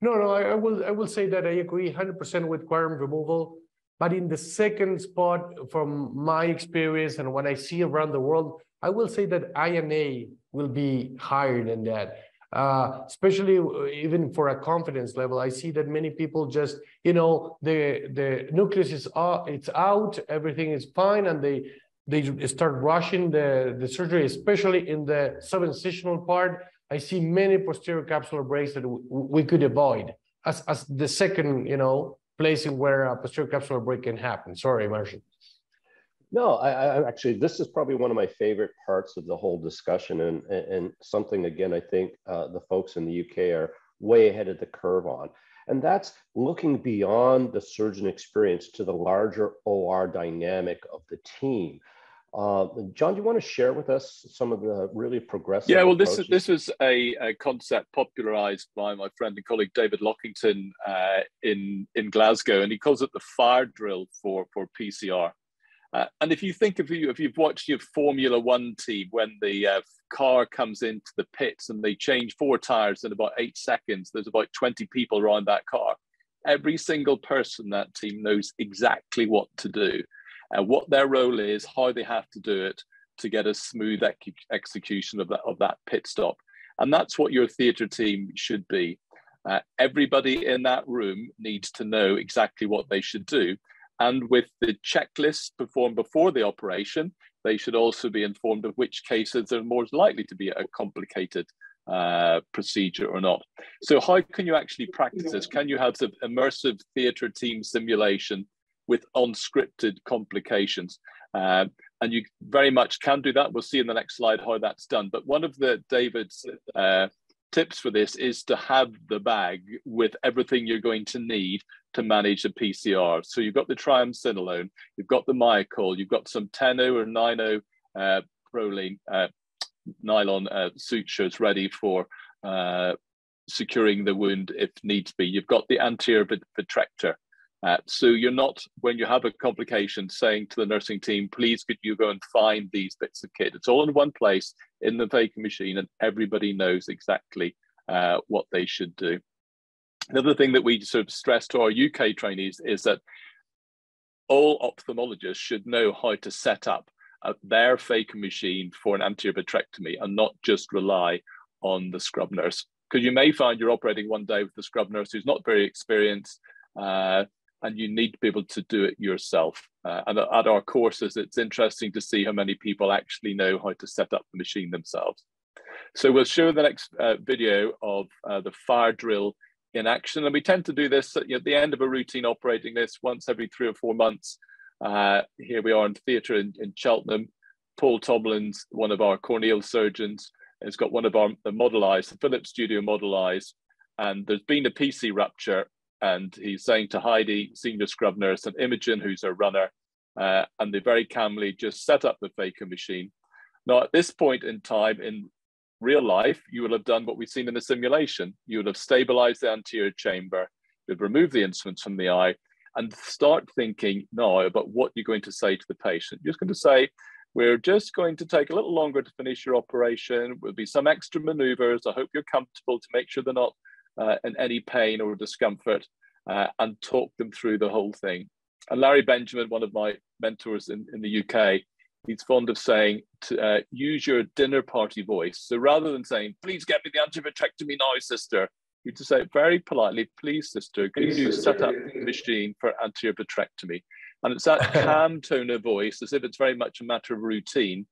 No, no, I, I will I will say that I agree 100% with quorum removal. But in the second spot, from my experience and what I see around the world, I will say that INA will be higher than that. Uh, especially uh, even for a confidence level, I see that many people just, you know, the the nucleus is uh, it's out, everything is fine, and they they start rushing the, the surgery, especially in the subincisional part. I see many posterior capsular breaks that we could avoid as, as the second, you know, placing where a posterior capsular break can happen. Sorry, Marshall. No, I, I, actually, this is probably one of my favorite parts of the whole discussion, and and something again, I think uh, the folks in the UK are way ahead of the curve on, and that's looking beyond the surgeon experience to the larger OR dynamic of the team. Uh, John, do you want to share with us some of the really progressive? Yeah, well, this is, this was a, a, concept popularized by my friend and colleague David Lockington uh, in in Glasgow, and he calls it the fire drill for for PCR. Uh, and if you think of you, if you've watched your Formula One team when the uh, car comes into the pits and they change four tires in about eight seconds, there's about 20 people around that car. Every single person that team knows exactly what to do and what their role is, how they have to do it to get a smooth execution of that, of that pit stop. And that's what your theatre team should be. Uh, everybody in that room needs to know exactly what they should do. And with the checklist performed before the operation, they should also be informed of which cases are more likely to be a complicated uh, procedure or not. So how can you actually practice this? Can you have the immersive theatre team simulation with unscripted complications? Uh, and you very much can do that. We'll see in the next slide how that's done. But one of the David's uh, tips for this is to have the bag with everything you're going to need to manage the PCR. So you've got the triamcinolone, you've got the Miochol, you've got some 10 or 9 uh, Prolene, uh, nylon uh, sutures ready for uh, securing the wound if needs be. You've got the anterior vitrector. Uh, so you're not, when you have a complication, saying to the nursing team, please could you go and find these bits of kit. It's all in one place in the Phaco machine and everybody knows exactly uh, what they should do. Another thing that we sort of stress to our UK trainees is that all ophthalmologists should know how to set up uh, their Phaco machine for an anterior vitrectomy and not just rely on the scrub nurse. Because you may find you're operating one day with the scrub nurse who's not very experienced, uh, and you need to be able to do it yourself. Uh, and at our courses, it's interesting to see how many people actually know how to set up the machine themselves. So we'll show the next uh, video of uh, the fire drill in action. And we tend to do this at, you know, at, the end of a routine operating this once every three or four months. Uh, here we are in theatre in, in, Cheltenham. Paul Tomlins, one of our corneal surgeons, has got one of our the model eyes, the Phillips Studio model eyes, and there's been a PC rupture and he's saying to Heidi, senior scrub nurse, and Imogen, who's a runner, uh, and they very calmly just set up the Phaco machine. Now, at this point in time in real life, you will have done what we've seen in the simulation. You would have stabilized the anterior chamber, you'd remove the instruments from the eye, and start thinking now about what you're going to say to the patient. You're just going to say, we're just going to take a little longer to finish your operation. There'll be some extra maneuvers. I hope you're comfortable to make sure they're not uh, and any pain or discomfort uh, and talk them through the whole thing. And Larry Benjamin, one of my mentors in, in the UK, he's fond of saying to uh, use your dinner party voice. So rather than saying, please get me the antivitrectomy now, sister, you just say very politely, please, sister, can you set up the machine for anterior vitrectomy? And it's that calm tone of voice, as if it's very much a matter of routine,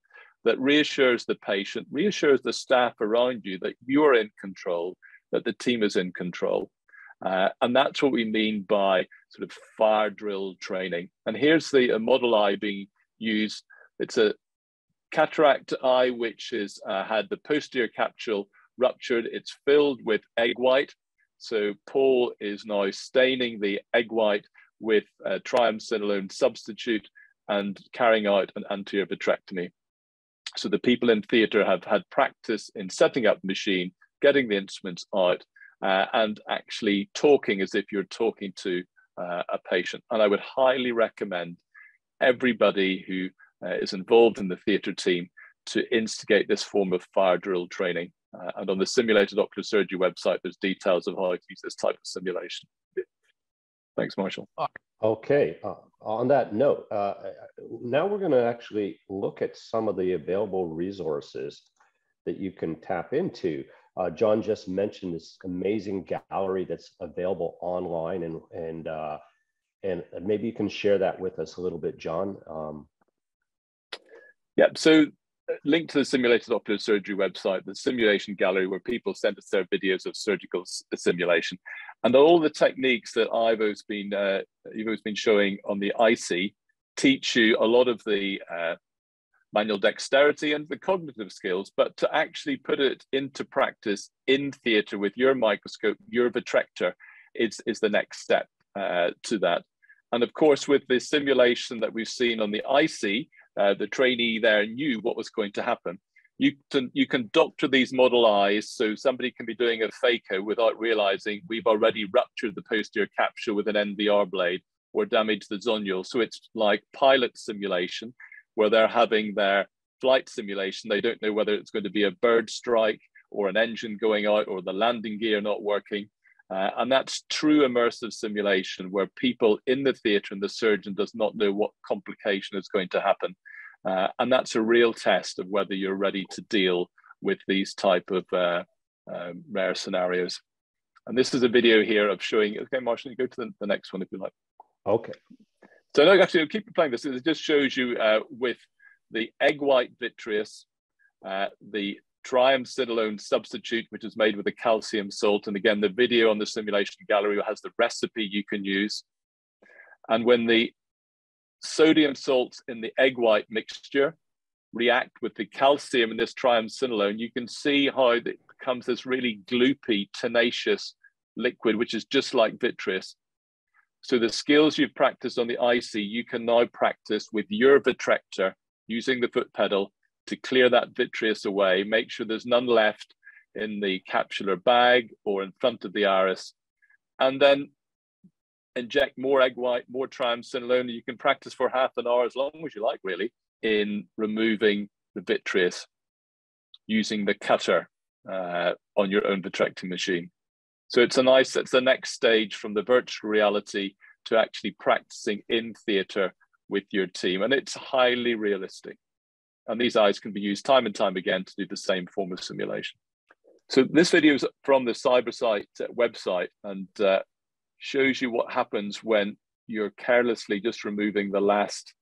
that reassures the patient, reassures the staff around you that you're in control that the team is in control. Uh, and that's what we mean by sort of fire drill training. And here's the model eye being used. It's a cataract eye which has uh, had the posterior capsule ruptured. It's filled with egg white. So Paul is now staining the egg white with a triamcinolone substitute and carrying out an anterior vitrectomy. So the people in theatre have had practice in setting up the machine getting the instruments out, uh, and actually talking as if you're talking to uh, a patient. And I would highly recommend everybody who uh, is involved in the theatre team to instigate this form of fire drill training. Uh, and on the simulated ocular surgery website, there's details of how to use this type of simulation. Thanks, Marshall. Okay, uh, on that note, uh, now we're going to actually look at some of the available resources that you can tap into. Uh, John just mentioned this amazing gallery that's available online, and and uh, and maybe you can share that with us a little bit, John. Um, yeah. So, uh, link to the simulated ocular surgery website, the simulation gallery, where people send us their videos of surgical simulation, and all the techniques that Ivo's been uh, Ivo's been showing on the Eyesi teach you a lot of the uh, manual dexterity and the cognitive skills, but to actually put it into practice in theatre with your microscope, your vitrector, is, is the next step uh, to that. And of course, with the simulation that we've seen on the Eyesi, uh, the trainee there knew what was going to happen. You can, you can doctor these model eyes so somebody can be doing a phaco without realizing we've already ruptured the posterior capsule with an MVR blade or damaged the zonule. So it's like pilot simulation where they're having their flight simulation. They don't know whether it's going to be a bird strike or an engine going out or the landing gear not working. Uh, and that's true immersive simulation where people in the theatre and the surgeon does not know what complication is going to happen. Uh, and that's a real test of whether you're ready to deal with these type of uh, um, rare scenarios. And this is a video here of showing, okay, Marshall, you go to the, the next one if you like. Okay. So no, actually, I'll keep playing this. It just shows you uh, with the egg white vitreous, uh, the triamcinolone substitute, which is made with a calcium salt. And again, the video on the simulation gallery has the recipe you can use. And when the sodium salts in the egg white mixture react with the calcium in this triamcinolone, you can see how it becomes this really gloopy, tenacious liquid, which is just like vitreous. So the skills you've practiced on the Eyesi, you can now practice with your vitrector using the foot pedal to clear that vitreous away, make sure there's none left in the capsular bag or in front of the iris, and then inject more egg white, more triamcinolone. You can practice for half an hour as long as you like, really, in removing the vitreous using the cutter uh, on your own vitrecting machine. So it's a nice, it's the next stage from the virtual reality to actually practicing in theater with your team. And it's highly realistic. And these eyes can be used time and time again to do the same form of simulation. So this video is from the Cybersight website and uh, shows you what happens when you're carelessly just removing the last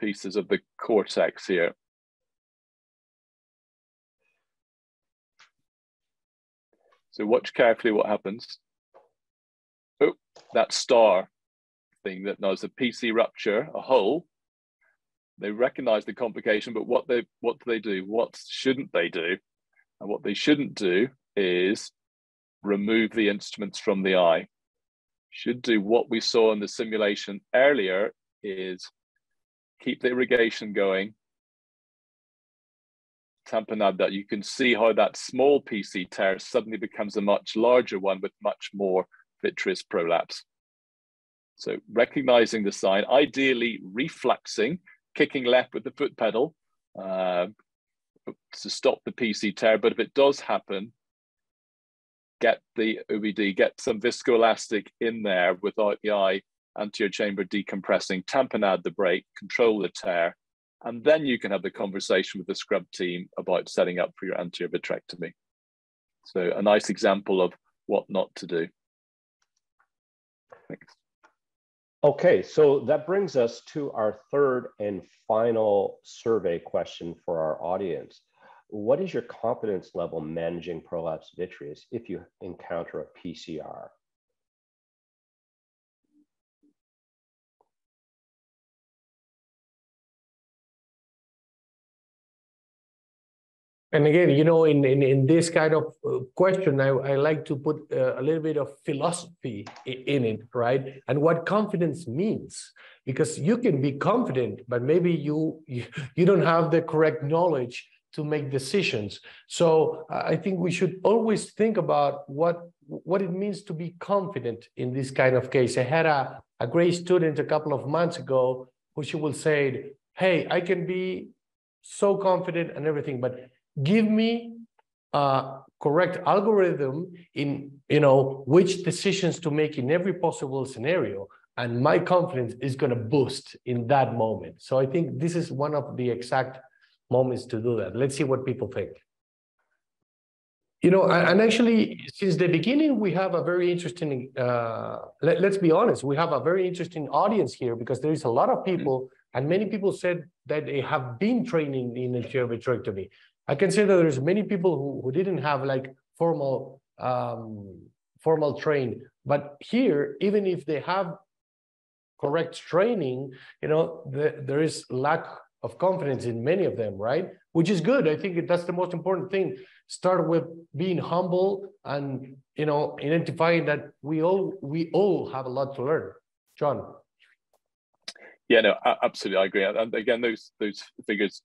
pieces of the cortex here. So watch carefully what happens. Oh, that star thing that knows a PC rupture, a hole. They recognize the complication, but what they what do they do? What shouldn't they do? And what they shouldn't do is remove the instruments from the eye should do what we saw in the simulation earlier is keep the irrigation going, tamponade that. You can see how that small PC tear suddenly becomes a much larger one with much more vitreous prolapse. So recognizing the sign, ideally refluxing, kicking left with the foot pedal uh, to stop the PC tear. But if it does happen, get the OVD, get some viscoelastic in there without the eye anterior chamber decompressing, tamponade the break, control the tear, and then you can have the conversation with the scrub team about setting up for your anterior vitrectomy. So a nice example of what not to do. Thanks. Okay, so that brings us to our third and final survey question for our audience what is your confidence level managing prolapse vitreous if you encounter a PCR? And again, you know, in, in, in this kind of uh, question, I, I like to put uh, a little bit of philosophy in it, right? And what confidence means, because you can be confident, but maybe you, you, you don't have the correct knowledge to make decisions. So I think we should always think about what what it means to be confident in this kind of case. I had a, a great student a couple of months ago who she will say, hey, I can be so confident and everything, but give me a correct algorithm in you know which decisions to make in every possible scenario and my confidence is going to boost in that moment so i think this is one of the exact moments to do that. Let's see what people think. You know, and actually, since the beginning, we have a very interesting, uh, let, us be honest, we have a very interesting audience here because there is a lot of people, and many people said that they have been training in anterior vitrectomy. I can say that there's many people who, who didn't have like formal um, formal train, but here, even if they have correct training, you know, the, there is lack of confidence in many of them, right? Which is good. I think that's the most important thing. Start with being humble and you know identifying that we all we all have a lot to learn. John. Yeah, no, absolutely, I agree. And again, those those figures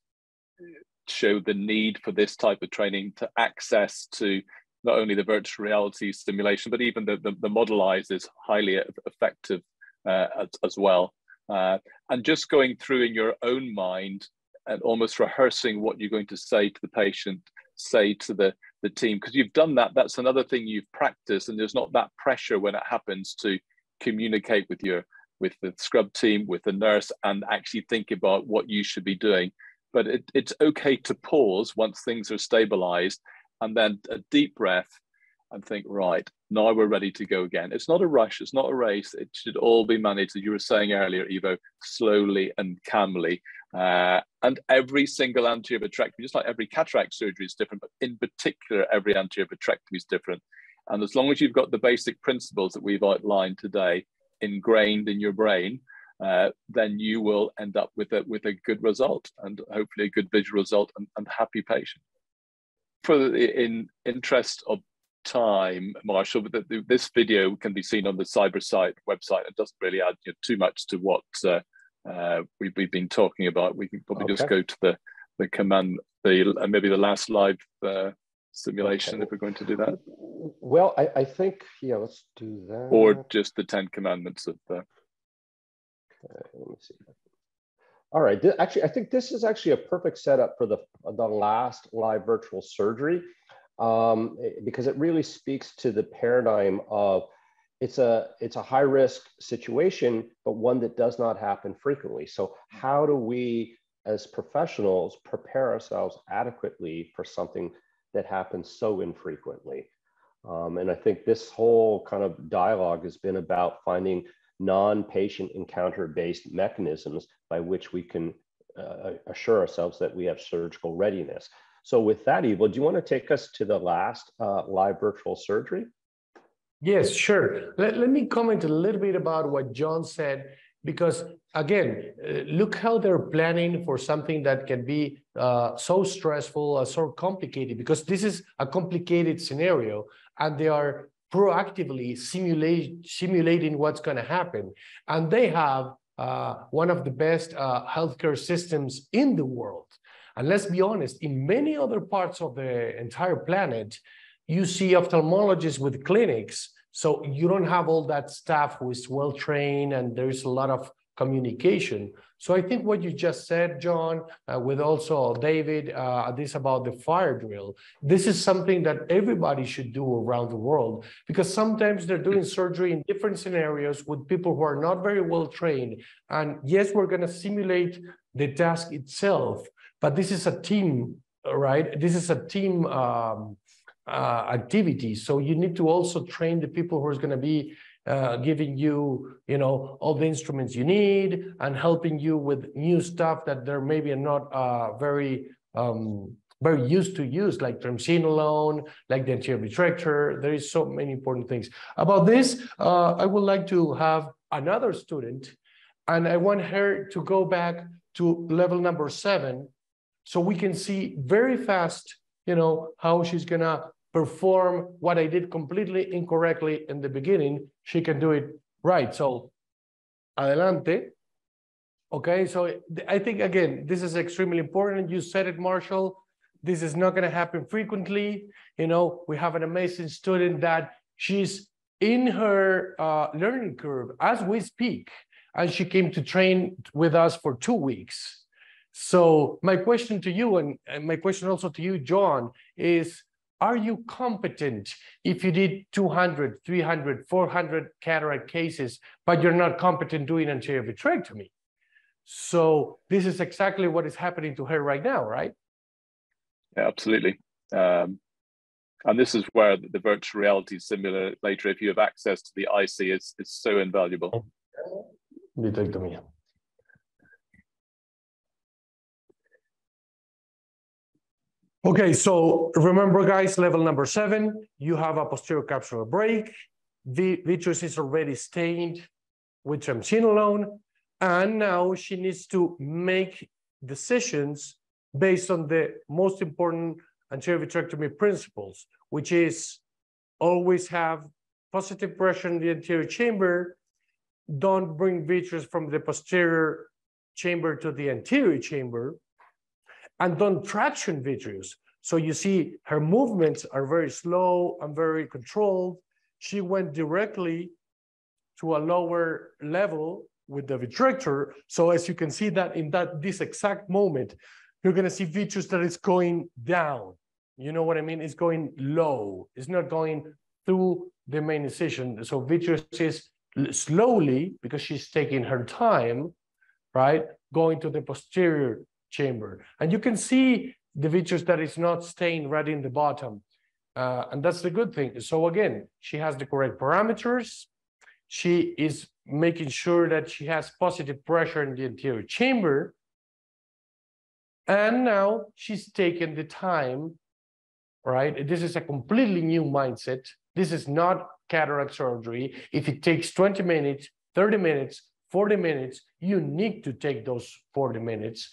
show the need for this type of training to access to not only the virtual reality simulation, but even the the, the model eyes is highly effective uh, as, as well. Uh, and just going through in your own mind and almost rehearsing what you're going to say to the patient, say to the, the team, because you've done that. That's another thing you've practiced, and there's not that pressure when it happens to communicate with your with the scrub team, with the nurse, and actually think about what you should be doing. But it, it's okay to pause once things are stabilized, and then a deep breath, and think, right, now we're ready to go again. It's not a rush, it's not a race. It should all be managed, as you were saying earlier, Ivo, slowly and calmly. Uh, and every single anterior vitrectomy, just like every cataract surgery is different, but in particular, every anterior vitrectomy is different. And as long as you've got the basic principles that we've outlined today ingrained in your brain, uh, then you will end up with a with a good result and hopefully a good visual result and, and happy patient. For the in interest of time, Marshall, the, this video can be seen on the Cybersight website. It doesn't really add you know, too much to what uh, uh, we've, we've been talking about. We can probably okay. just go to the the command, the uh, maybe the last live uh, simulation okay. if we're going to do that. Well, I, I think yeah, let's do that. Or just the Ten Commandments of the let me see. All right, actually, I think this is actually a perfect setup for the, the last live virtual surgery um, because it really speaks to the paradigm of it's a, it's a high risk situation, but one that does not happen frequently. So how do we as professionals prepare ourselves adequately for something that happens so infrequently? Um, and I think this whole kind of dialogue has been about finding non-patient encounter-based mechanisms by which we can uh, assure ourselves that we have surgical readiness. So with that, Ivo, do you want to take us to the last uh, live virtual surgery? Yes, sure. Let, let me comment a little bit about what John said, because again, uh, look how they're planning for something that can be uh, so stressful, uh, so complicated, because this is a complicated scenario, and they are proactively simulate, simulating what's going to happen. And they have uh, one of the best uh, healthcare systems in the world. And let's be honest, in many other parts of the entire planet, you see ophthalmologists with clinics. So you don't have all that staff who is well trained and there's a lot of communication. So I think what you just said, John, uh, with also David, uh, this about the fire drill, this is something that everybody should do around the world because sometimes they're doing surgery in different scenarios with people who are not very well trained. And yes, we're going to simulate the task itself, but this is a team, right? This is a team um, uh, activity. So you need to also train the people who are going to be uh, giving you, you know, all the instruments you need and helping you with new stuff that they're maybe not uh, very um, very used to use, like triamcinolone, like the anterior vitrector. There is so many important things. About this, uh, I would like to have another student, and I want her to go back to level number seven, so we can see very fast, you know, how she's gonna perform what I did completely incorrectly in the beginning, she can do it right. So, adelante. Okay, so I think again, this is extremely important. You said it, Marshall. This is not going to happen frequently. You know, we have an amazing student that she's in her uh, learning curve as we speak, and she came to train with us for two weeks. So my question to you, and, and my question also to you, John, is are you competent if you did 200, 300, 400 cataract cases, but you're not competent doing anterior vitrectomy? So this is exactly what is happening to her right now, right? Yeah, absolutely. Um, and this is where the virtual reality simulator, if you have access to the Eyesi, is, is so invaluable. Vitrectomía. Okay, so remember guys, level number seven, you have a posterior capsular break. The vitreous is already stained with triamcinolone, and now she needs to make decisions based on the most important anterior vitrectomy principles, which is always have positive pressure in the anterior chamber, don't bring vitreous from the posterior chamber to the anterior chamber, and don't traction vitreous. So you see her movements are very slow and very controlled. She went directly to a lower level with the vitrector. So as you can see that in that this exact moment, you're gonna see vitreous that is going down. You know what I mean? It's going low. It's not going through the main incision. So vitreous is slowly, because she's taking her time, right, going to the posterior chamber. And you can see the vitreous that is not staying right in the bottom. Uh, and that's the good thing. So again, she has the correct parameters. She is making sure that she has positive pressure in the anterior chamber. And now she's taken the time, right? This is a completely new mindset. This is not cataract surgery. If it takes 20 minutes, 30 minutes, 40 minutes, you need to take those 40 minutes.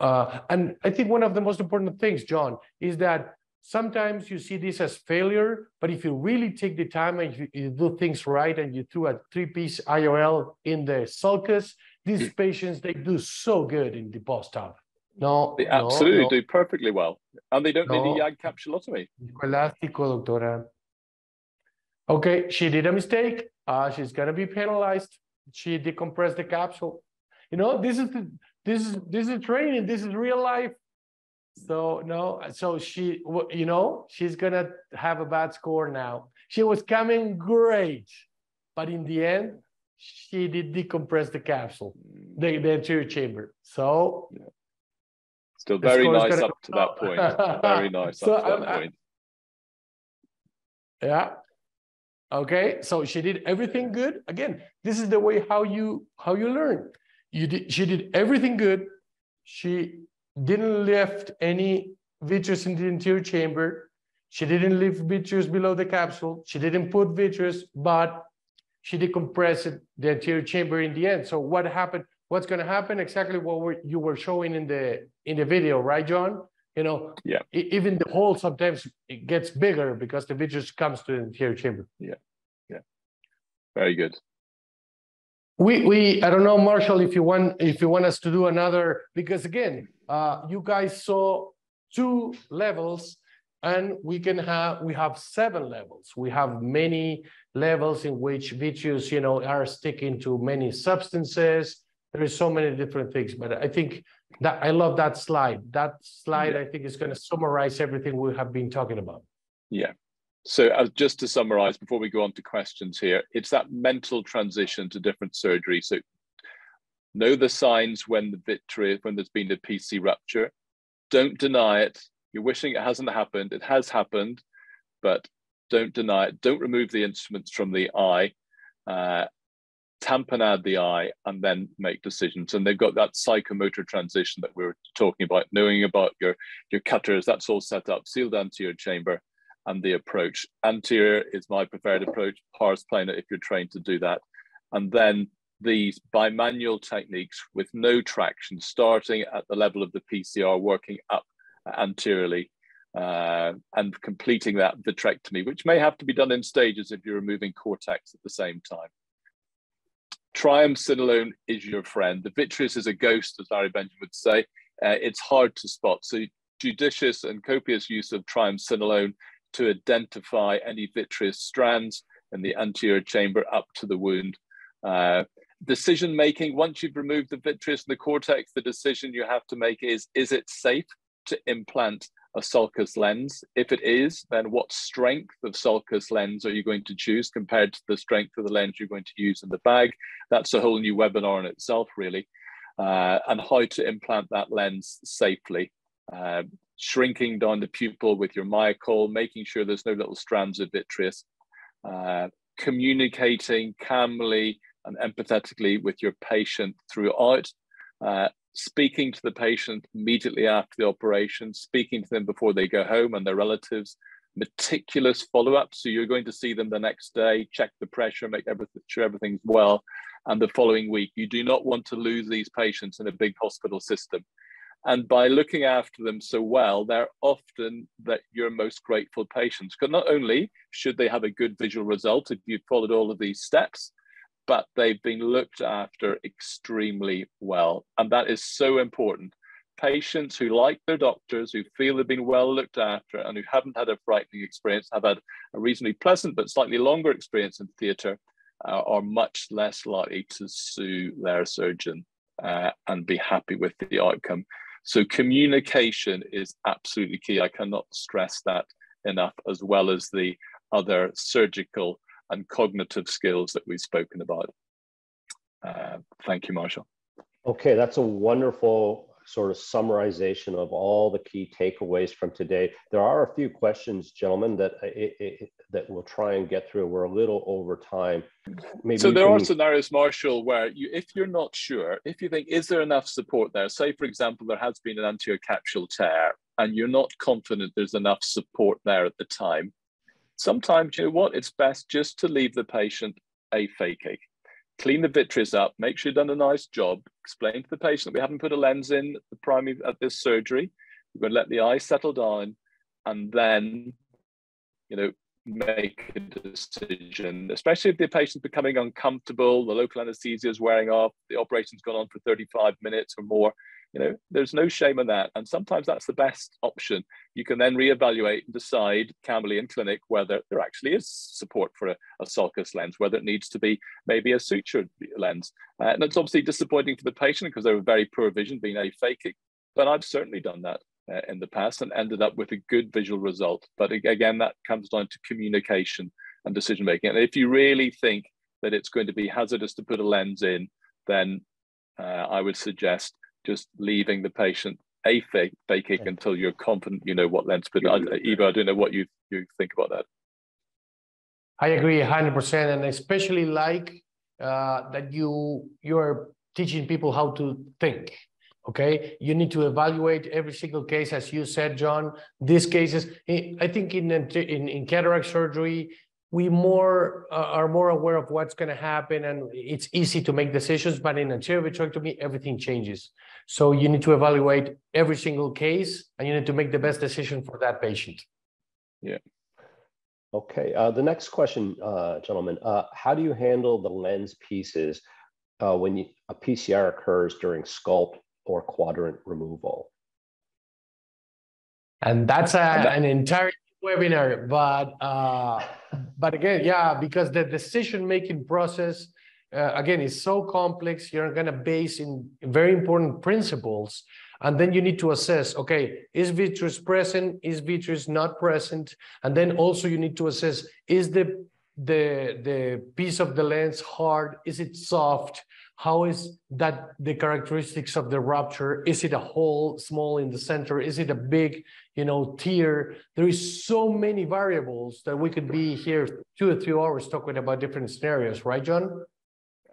Uh, and I think one of the most important things, John, is that sometimes you see this as failure, but if you really take the time and you, you do things right and you do a three-piece IOL in the sulcus, these patients, they do so good in the post-op. No, they absolutely no, no. do perfectly well. And they don't no. need a YAG capsulotomy. Elástico, doctora. Okay, she did a mistake. Uh, she's gonna be penalized. She decompressed the capsule. You know, this is the, this is this is training. This is real life. So no, so she, you know, she's gonna have a bad score now. She was coming great, but in the end, she did decompress the capsule, the, the anterior chamber. So yeah. still very nice up to that point. very nice so, up to that point. Yeah. Okay. So she did everything good. Again, this is the way how you how you learn. You did. She did everything good. She didn't lift any vitreous in the anterior chamber. She didn't lift vitreous below the capsule. She didn't put vitreous, but she decompressed the anterior chamber in the end. So what happened? What's going to happen? Exactly what you were showing in the in the video, right, John? You know, yeah. Even the hole sometimes it gets bigger because the vitreous comes to the anterior chamber. Yeah, yeah. Very good. We we I don't know, Marshall, if you want if you want us to do another because again, uh, you guys saw two levels and we can have we have seven levels. We have many levels in which vitreous you know are sticking to many substances. There is so many different things but i think that i love that slide. That slide yeah. i think is going to summarize everything we have been talking about. Yeah so uh, just to summarize before we go on to questions here it's that mental transition to different surgery so Know the signs when the vitreous, when there's been a PC rupture. Don't deny it. You're wishing it hasn't happened. It has happened, but don't deny it. Don't remove the instruments from the eye. Uh, tamponade the eye and then make decisions. And they've got that psychomotor transition that we were talking about, knowing about your, your cutters, that's all set up, sealed anterior chamber and the approach. Anterior is my preferred approach, pars plana if you're trained to do that. And then these bimanual techniques with no traction, starting at the level of the PCR, working up anteriorly, uh, and completing that vitrectomy, which may have to be done in stages if you're removing cortex at the same time. Triamcinolone is your friend. The vitreous is a ghost, as Larry Benjamin would say. Uh, it's hard to spot. So judicious and copious use of triamcinolone to identify any vitreous strands in the anterior chamber up to the wound. Uh, decision making once you've removed the vitreous and the cortex the decision you have to make is is it safe to implant a sulcus lens? If it is then what strength of sulcus lens are you going to choose compared to the strength of the lens you're going to use in the bag? That's a whole new webinar in itself really. Uh, and how to implant that lens safely. Uh, shrinking down the pupil with your Miochol making sure there's no little strands of vitreous uh, communicating calmly and empathetically with your patient throughout, uh, speaking to the patient immediately after the operation, speaking to them before they go home and their relatives, meticulous follow up. So you're going to see them the next day, check the pressure, make everything, sure everything's well. And the following week, you do not want to lose these patients in a big hospital system. And by looking after them so well, they're often that your most grateful patients. Because not only should they have a good visual result if you've followed all of these steps, but they've been looked after extremely well. And that is so important. Patients who like their doctors, who feel they've been well looked after, and who haven't had a frightening experience, have had a reasonably pleasant but slightly longer experience in theatre, uh, are much less likely to sue their surgeon uh, and be happy with the outcome. So, communication is absolutely key. I cannot stress that enough, as well as the other surgical and cognitive skills that we've spoken about. Uh, thank you, Marshall. Okay, that's a wonderful sort of summarization of all the key takeaways from today. There are a few questions, gentlemen, that it, it, that we'll try and get through. We're a little over time. Maybe so there can... are scenarios, Marshall, where you, if you're not sure, if you think, is there enough support there? Say, for example, there has been an anterior capsule tear and you're not confident there's enough support there at the time. Sometimes, you know what, it's best just to leave the patient a aphakic clean the vitreous up, make sure you've done a nice job, explain to the patient that we haven't put a lens in the primary at this surgery. We're going to let the eye settle down and then, you know, make a decision, especially if the patient's becoming uncomfortable, the local anesthesia is wearing off, the operation's gone on for 35 minutes or more you know there's no shame in that. And sometimes that's the best option. You can then reevaluate and decide camberley in clinic whether there actually is support for a, a sulcus lens whether it needs to be maybe a sutured lens. Uh, and it's obviously disappointing for the patient because they were very poor vision being aphakic but i've certainly done that uh, in the past and ended up with a good visual result. But again that comes down to communication and decision making and if you really think that it's going to be hazardous to put a lens in then uh, i would suggest just leaving the patient aphakic yeah. until you're confident you know what lens to put. I, Ivo, I don't know what you you think about that. I agree 100%, and especially like uh, that you you're teaching people how to think. Okay, you need to evaluate every single case, as you said, John. These cases, I think in in, in cataract surgery, we more uh, are more aware of what's going to happen and it's easy to make decisions but in anterior vitrectomy everything changes. So you need to evaluate every single case and you need to make the best decision for that patient. Yeah. Okay uh, the next question uh, gentlemen uh, how do you handle the lens pieces uh, when you, a pcr occurs during sculpt or quadrant removal? And that's a, an entire webinar, but uh, but again, yeah, because the decision making process uh, again is so complex. You're going to base in very important principles, and then you need to assess. Okay, is vitreous present? Is vitreous not present? And then also you need to assess: is the the the piece of the lens hard? Is it soft? How is that the characteristics of the rupture? Is it a hole, small in the center? Is it a big, you know, tear? There is so many variables that we could be here two or three hours talking about different scenarios, right, John?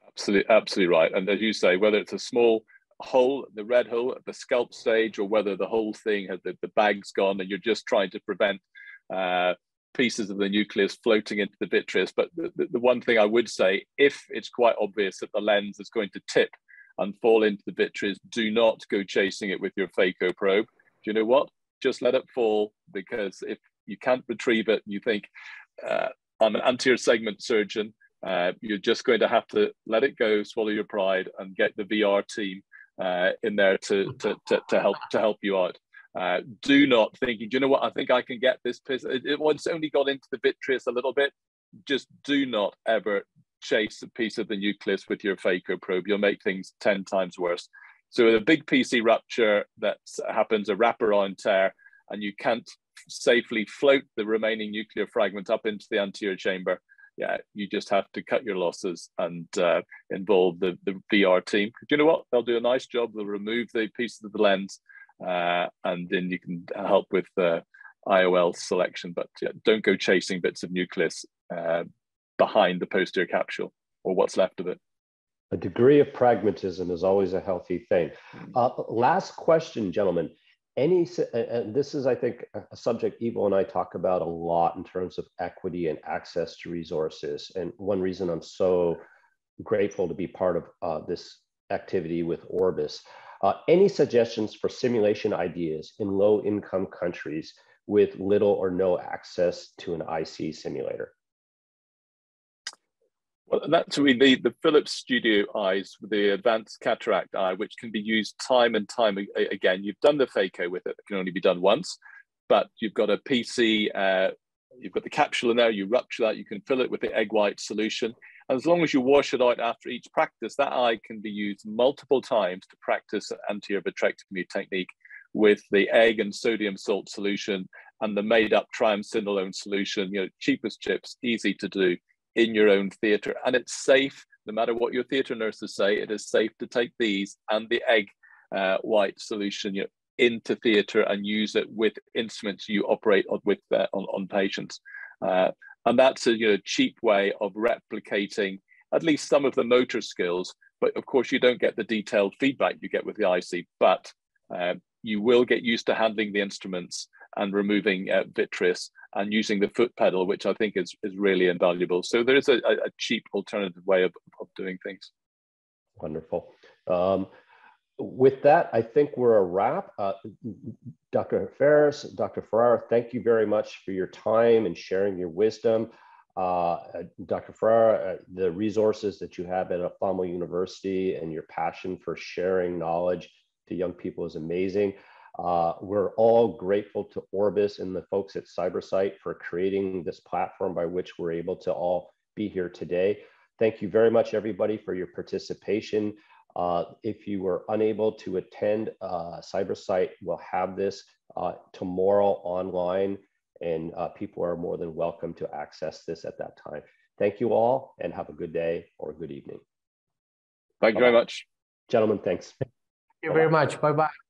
Absolutely, absolutely right. And as you say, whether it's a small hole, the red hole at the sculpt stage, or whether the whole thing has the, the bag's gone and you're just trying to prevent uh, pieces of the nucleus floating into the vitreous. But the, the, one thing I would say, if it's quite obvious that the lens is going to tip and fall into the vitreous, do not go chasing it with your phaco probe. Do you know what? Just let it fall because if you can't retrieve it, you think, uh, I'm an anterior segment surgeon, uh, you're just going to have to let it go, swallow your pride, and get the VR team uh, in there to, to, to, to help to help you out. Uh, do not thinking, do you know what? I think I can get this piece. It, it once only got into the vitreous a little bit. Just do not ever chase a piece of the nucleus with your phaco probe. You'll make things 10 times worse. So with a big PC rupture that happens, a wraparound tear, and you can't safely float the remaining nuclear fragment up into the anterior chamber, yeah, you just have to cut your losses and uh, involve the, the VR team. Do you know what? They'll do a nice job. They'll remove the pieces of the lens uh, and then you can help with the IOL selection. But yeah, don't go chasing bits of nucleus uh, behind the posterior capsule or what's left of it. A degree of pragmatism is always a healthy thing. Hmm. Uh, last question, gentlemen. Any, and this is, I think, a subject Ivo and I talk about a lot in terms of equity and access to resources. And one reason I'm so grateful to be part of uh, this activity with Orbis uh, any suggestions for simulation ideas in low income countries with little or no access to an Eyesi simulator? Well, that's really the, the Phillips Studio eyes, the advanced cataract eye, which can be used time and time again. You've done the phaco with it, it can only be done once, but you've got a PC, uh, you've got the capsule in there, you rupture that, you can fill it with the egg white solution, as long as you wash it out after each practice, that eye can be used multiple times to practice anterior vitrectomy technique with the egg and sodium salt solution and the made up triamcinolone solution, you know, cheapest chips, easy to do in your own theatre. And it's safe, no matter what your theatre nurses say, it is safe to take these and the egg uh, white solution you know, into theatre and use it with instruments you operate with uh, on, on patients. Uh, and that's a you know, cheap way of replicating at least some of the motor skills. But of course, you don't get the detailed feedback you get with the Eyesi, but uh, you will get used to handling the instruments and removing uh, vitreous and using the foot pedal, which I think is, is really invaluable. So there is a, a cheap alternative way of, of doing things. Wonderful. Um, with that, I think we're a wrap. Uh, Dr. Ferris, Dr. Ferreira, thank you very much for your time and sharing your wisdom. Uh, Dr. Ferreira, uh, the resources that you have at Ophthalmo University and your passion for sharing knowledge to young people is amazing. Uh, we're all grateful to Orbis and the folks at Cybersight for creating this platform by which we're able to all be here today. Thank you very much, everybody, for your participation. Uh, if you were unable to attend, uh, Cybersight will have this uh, tomorrow online, and uh, people are more than welcome to access this at that time. Thank you all, and have a good day or good evening. Thank you very much. Gentlemen, thanks. Thank you very much. Bye-bye.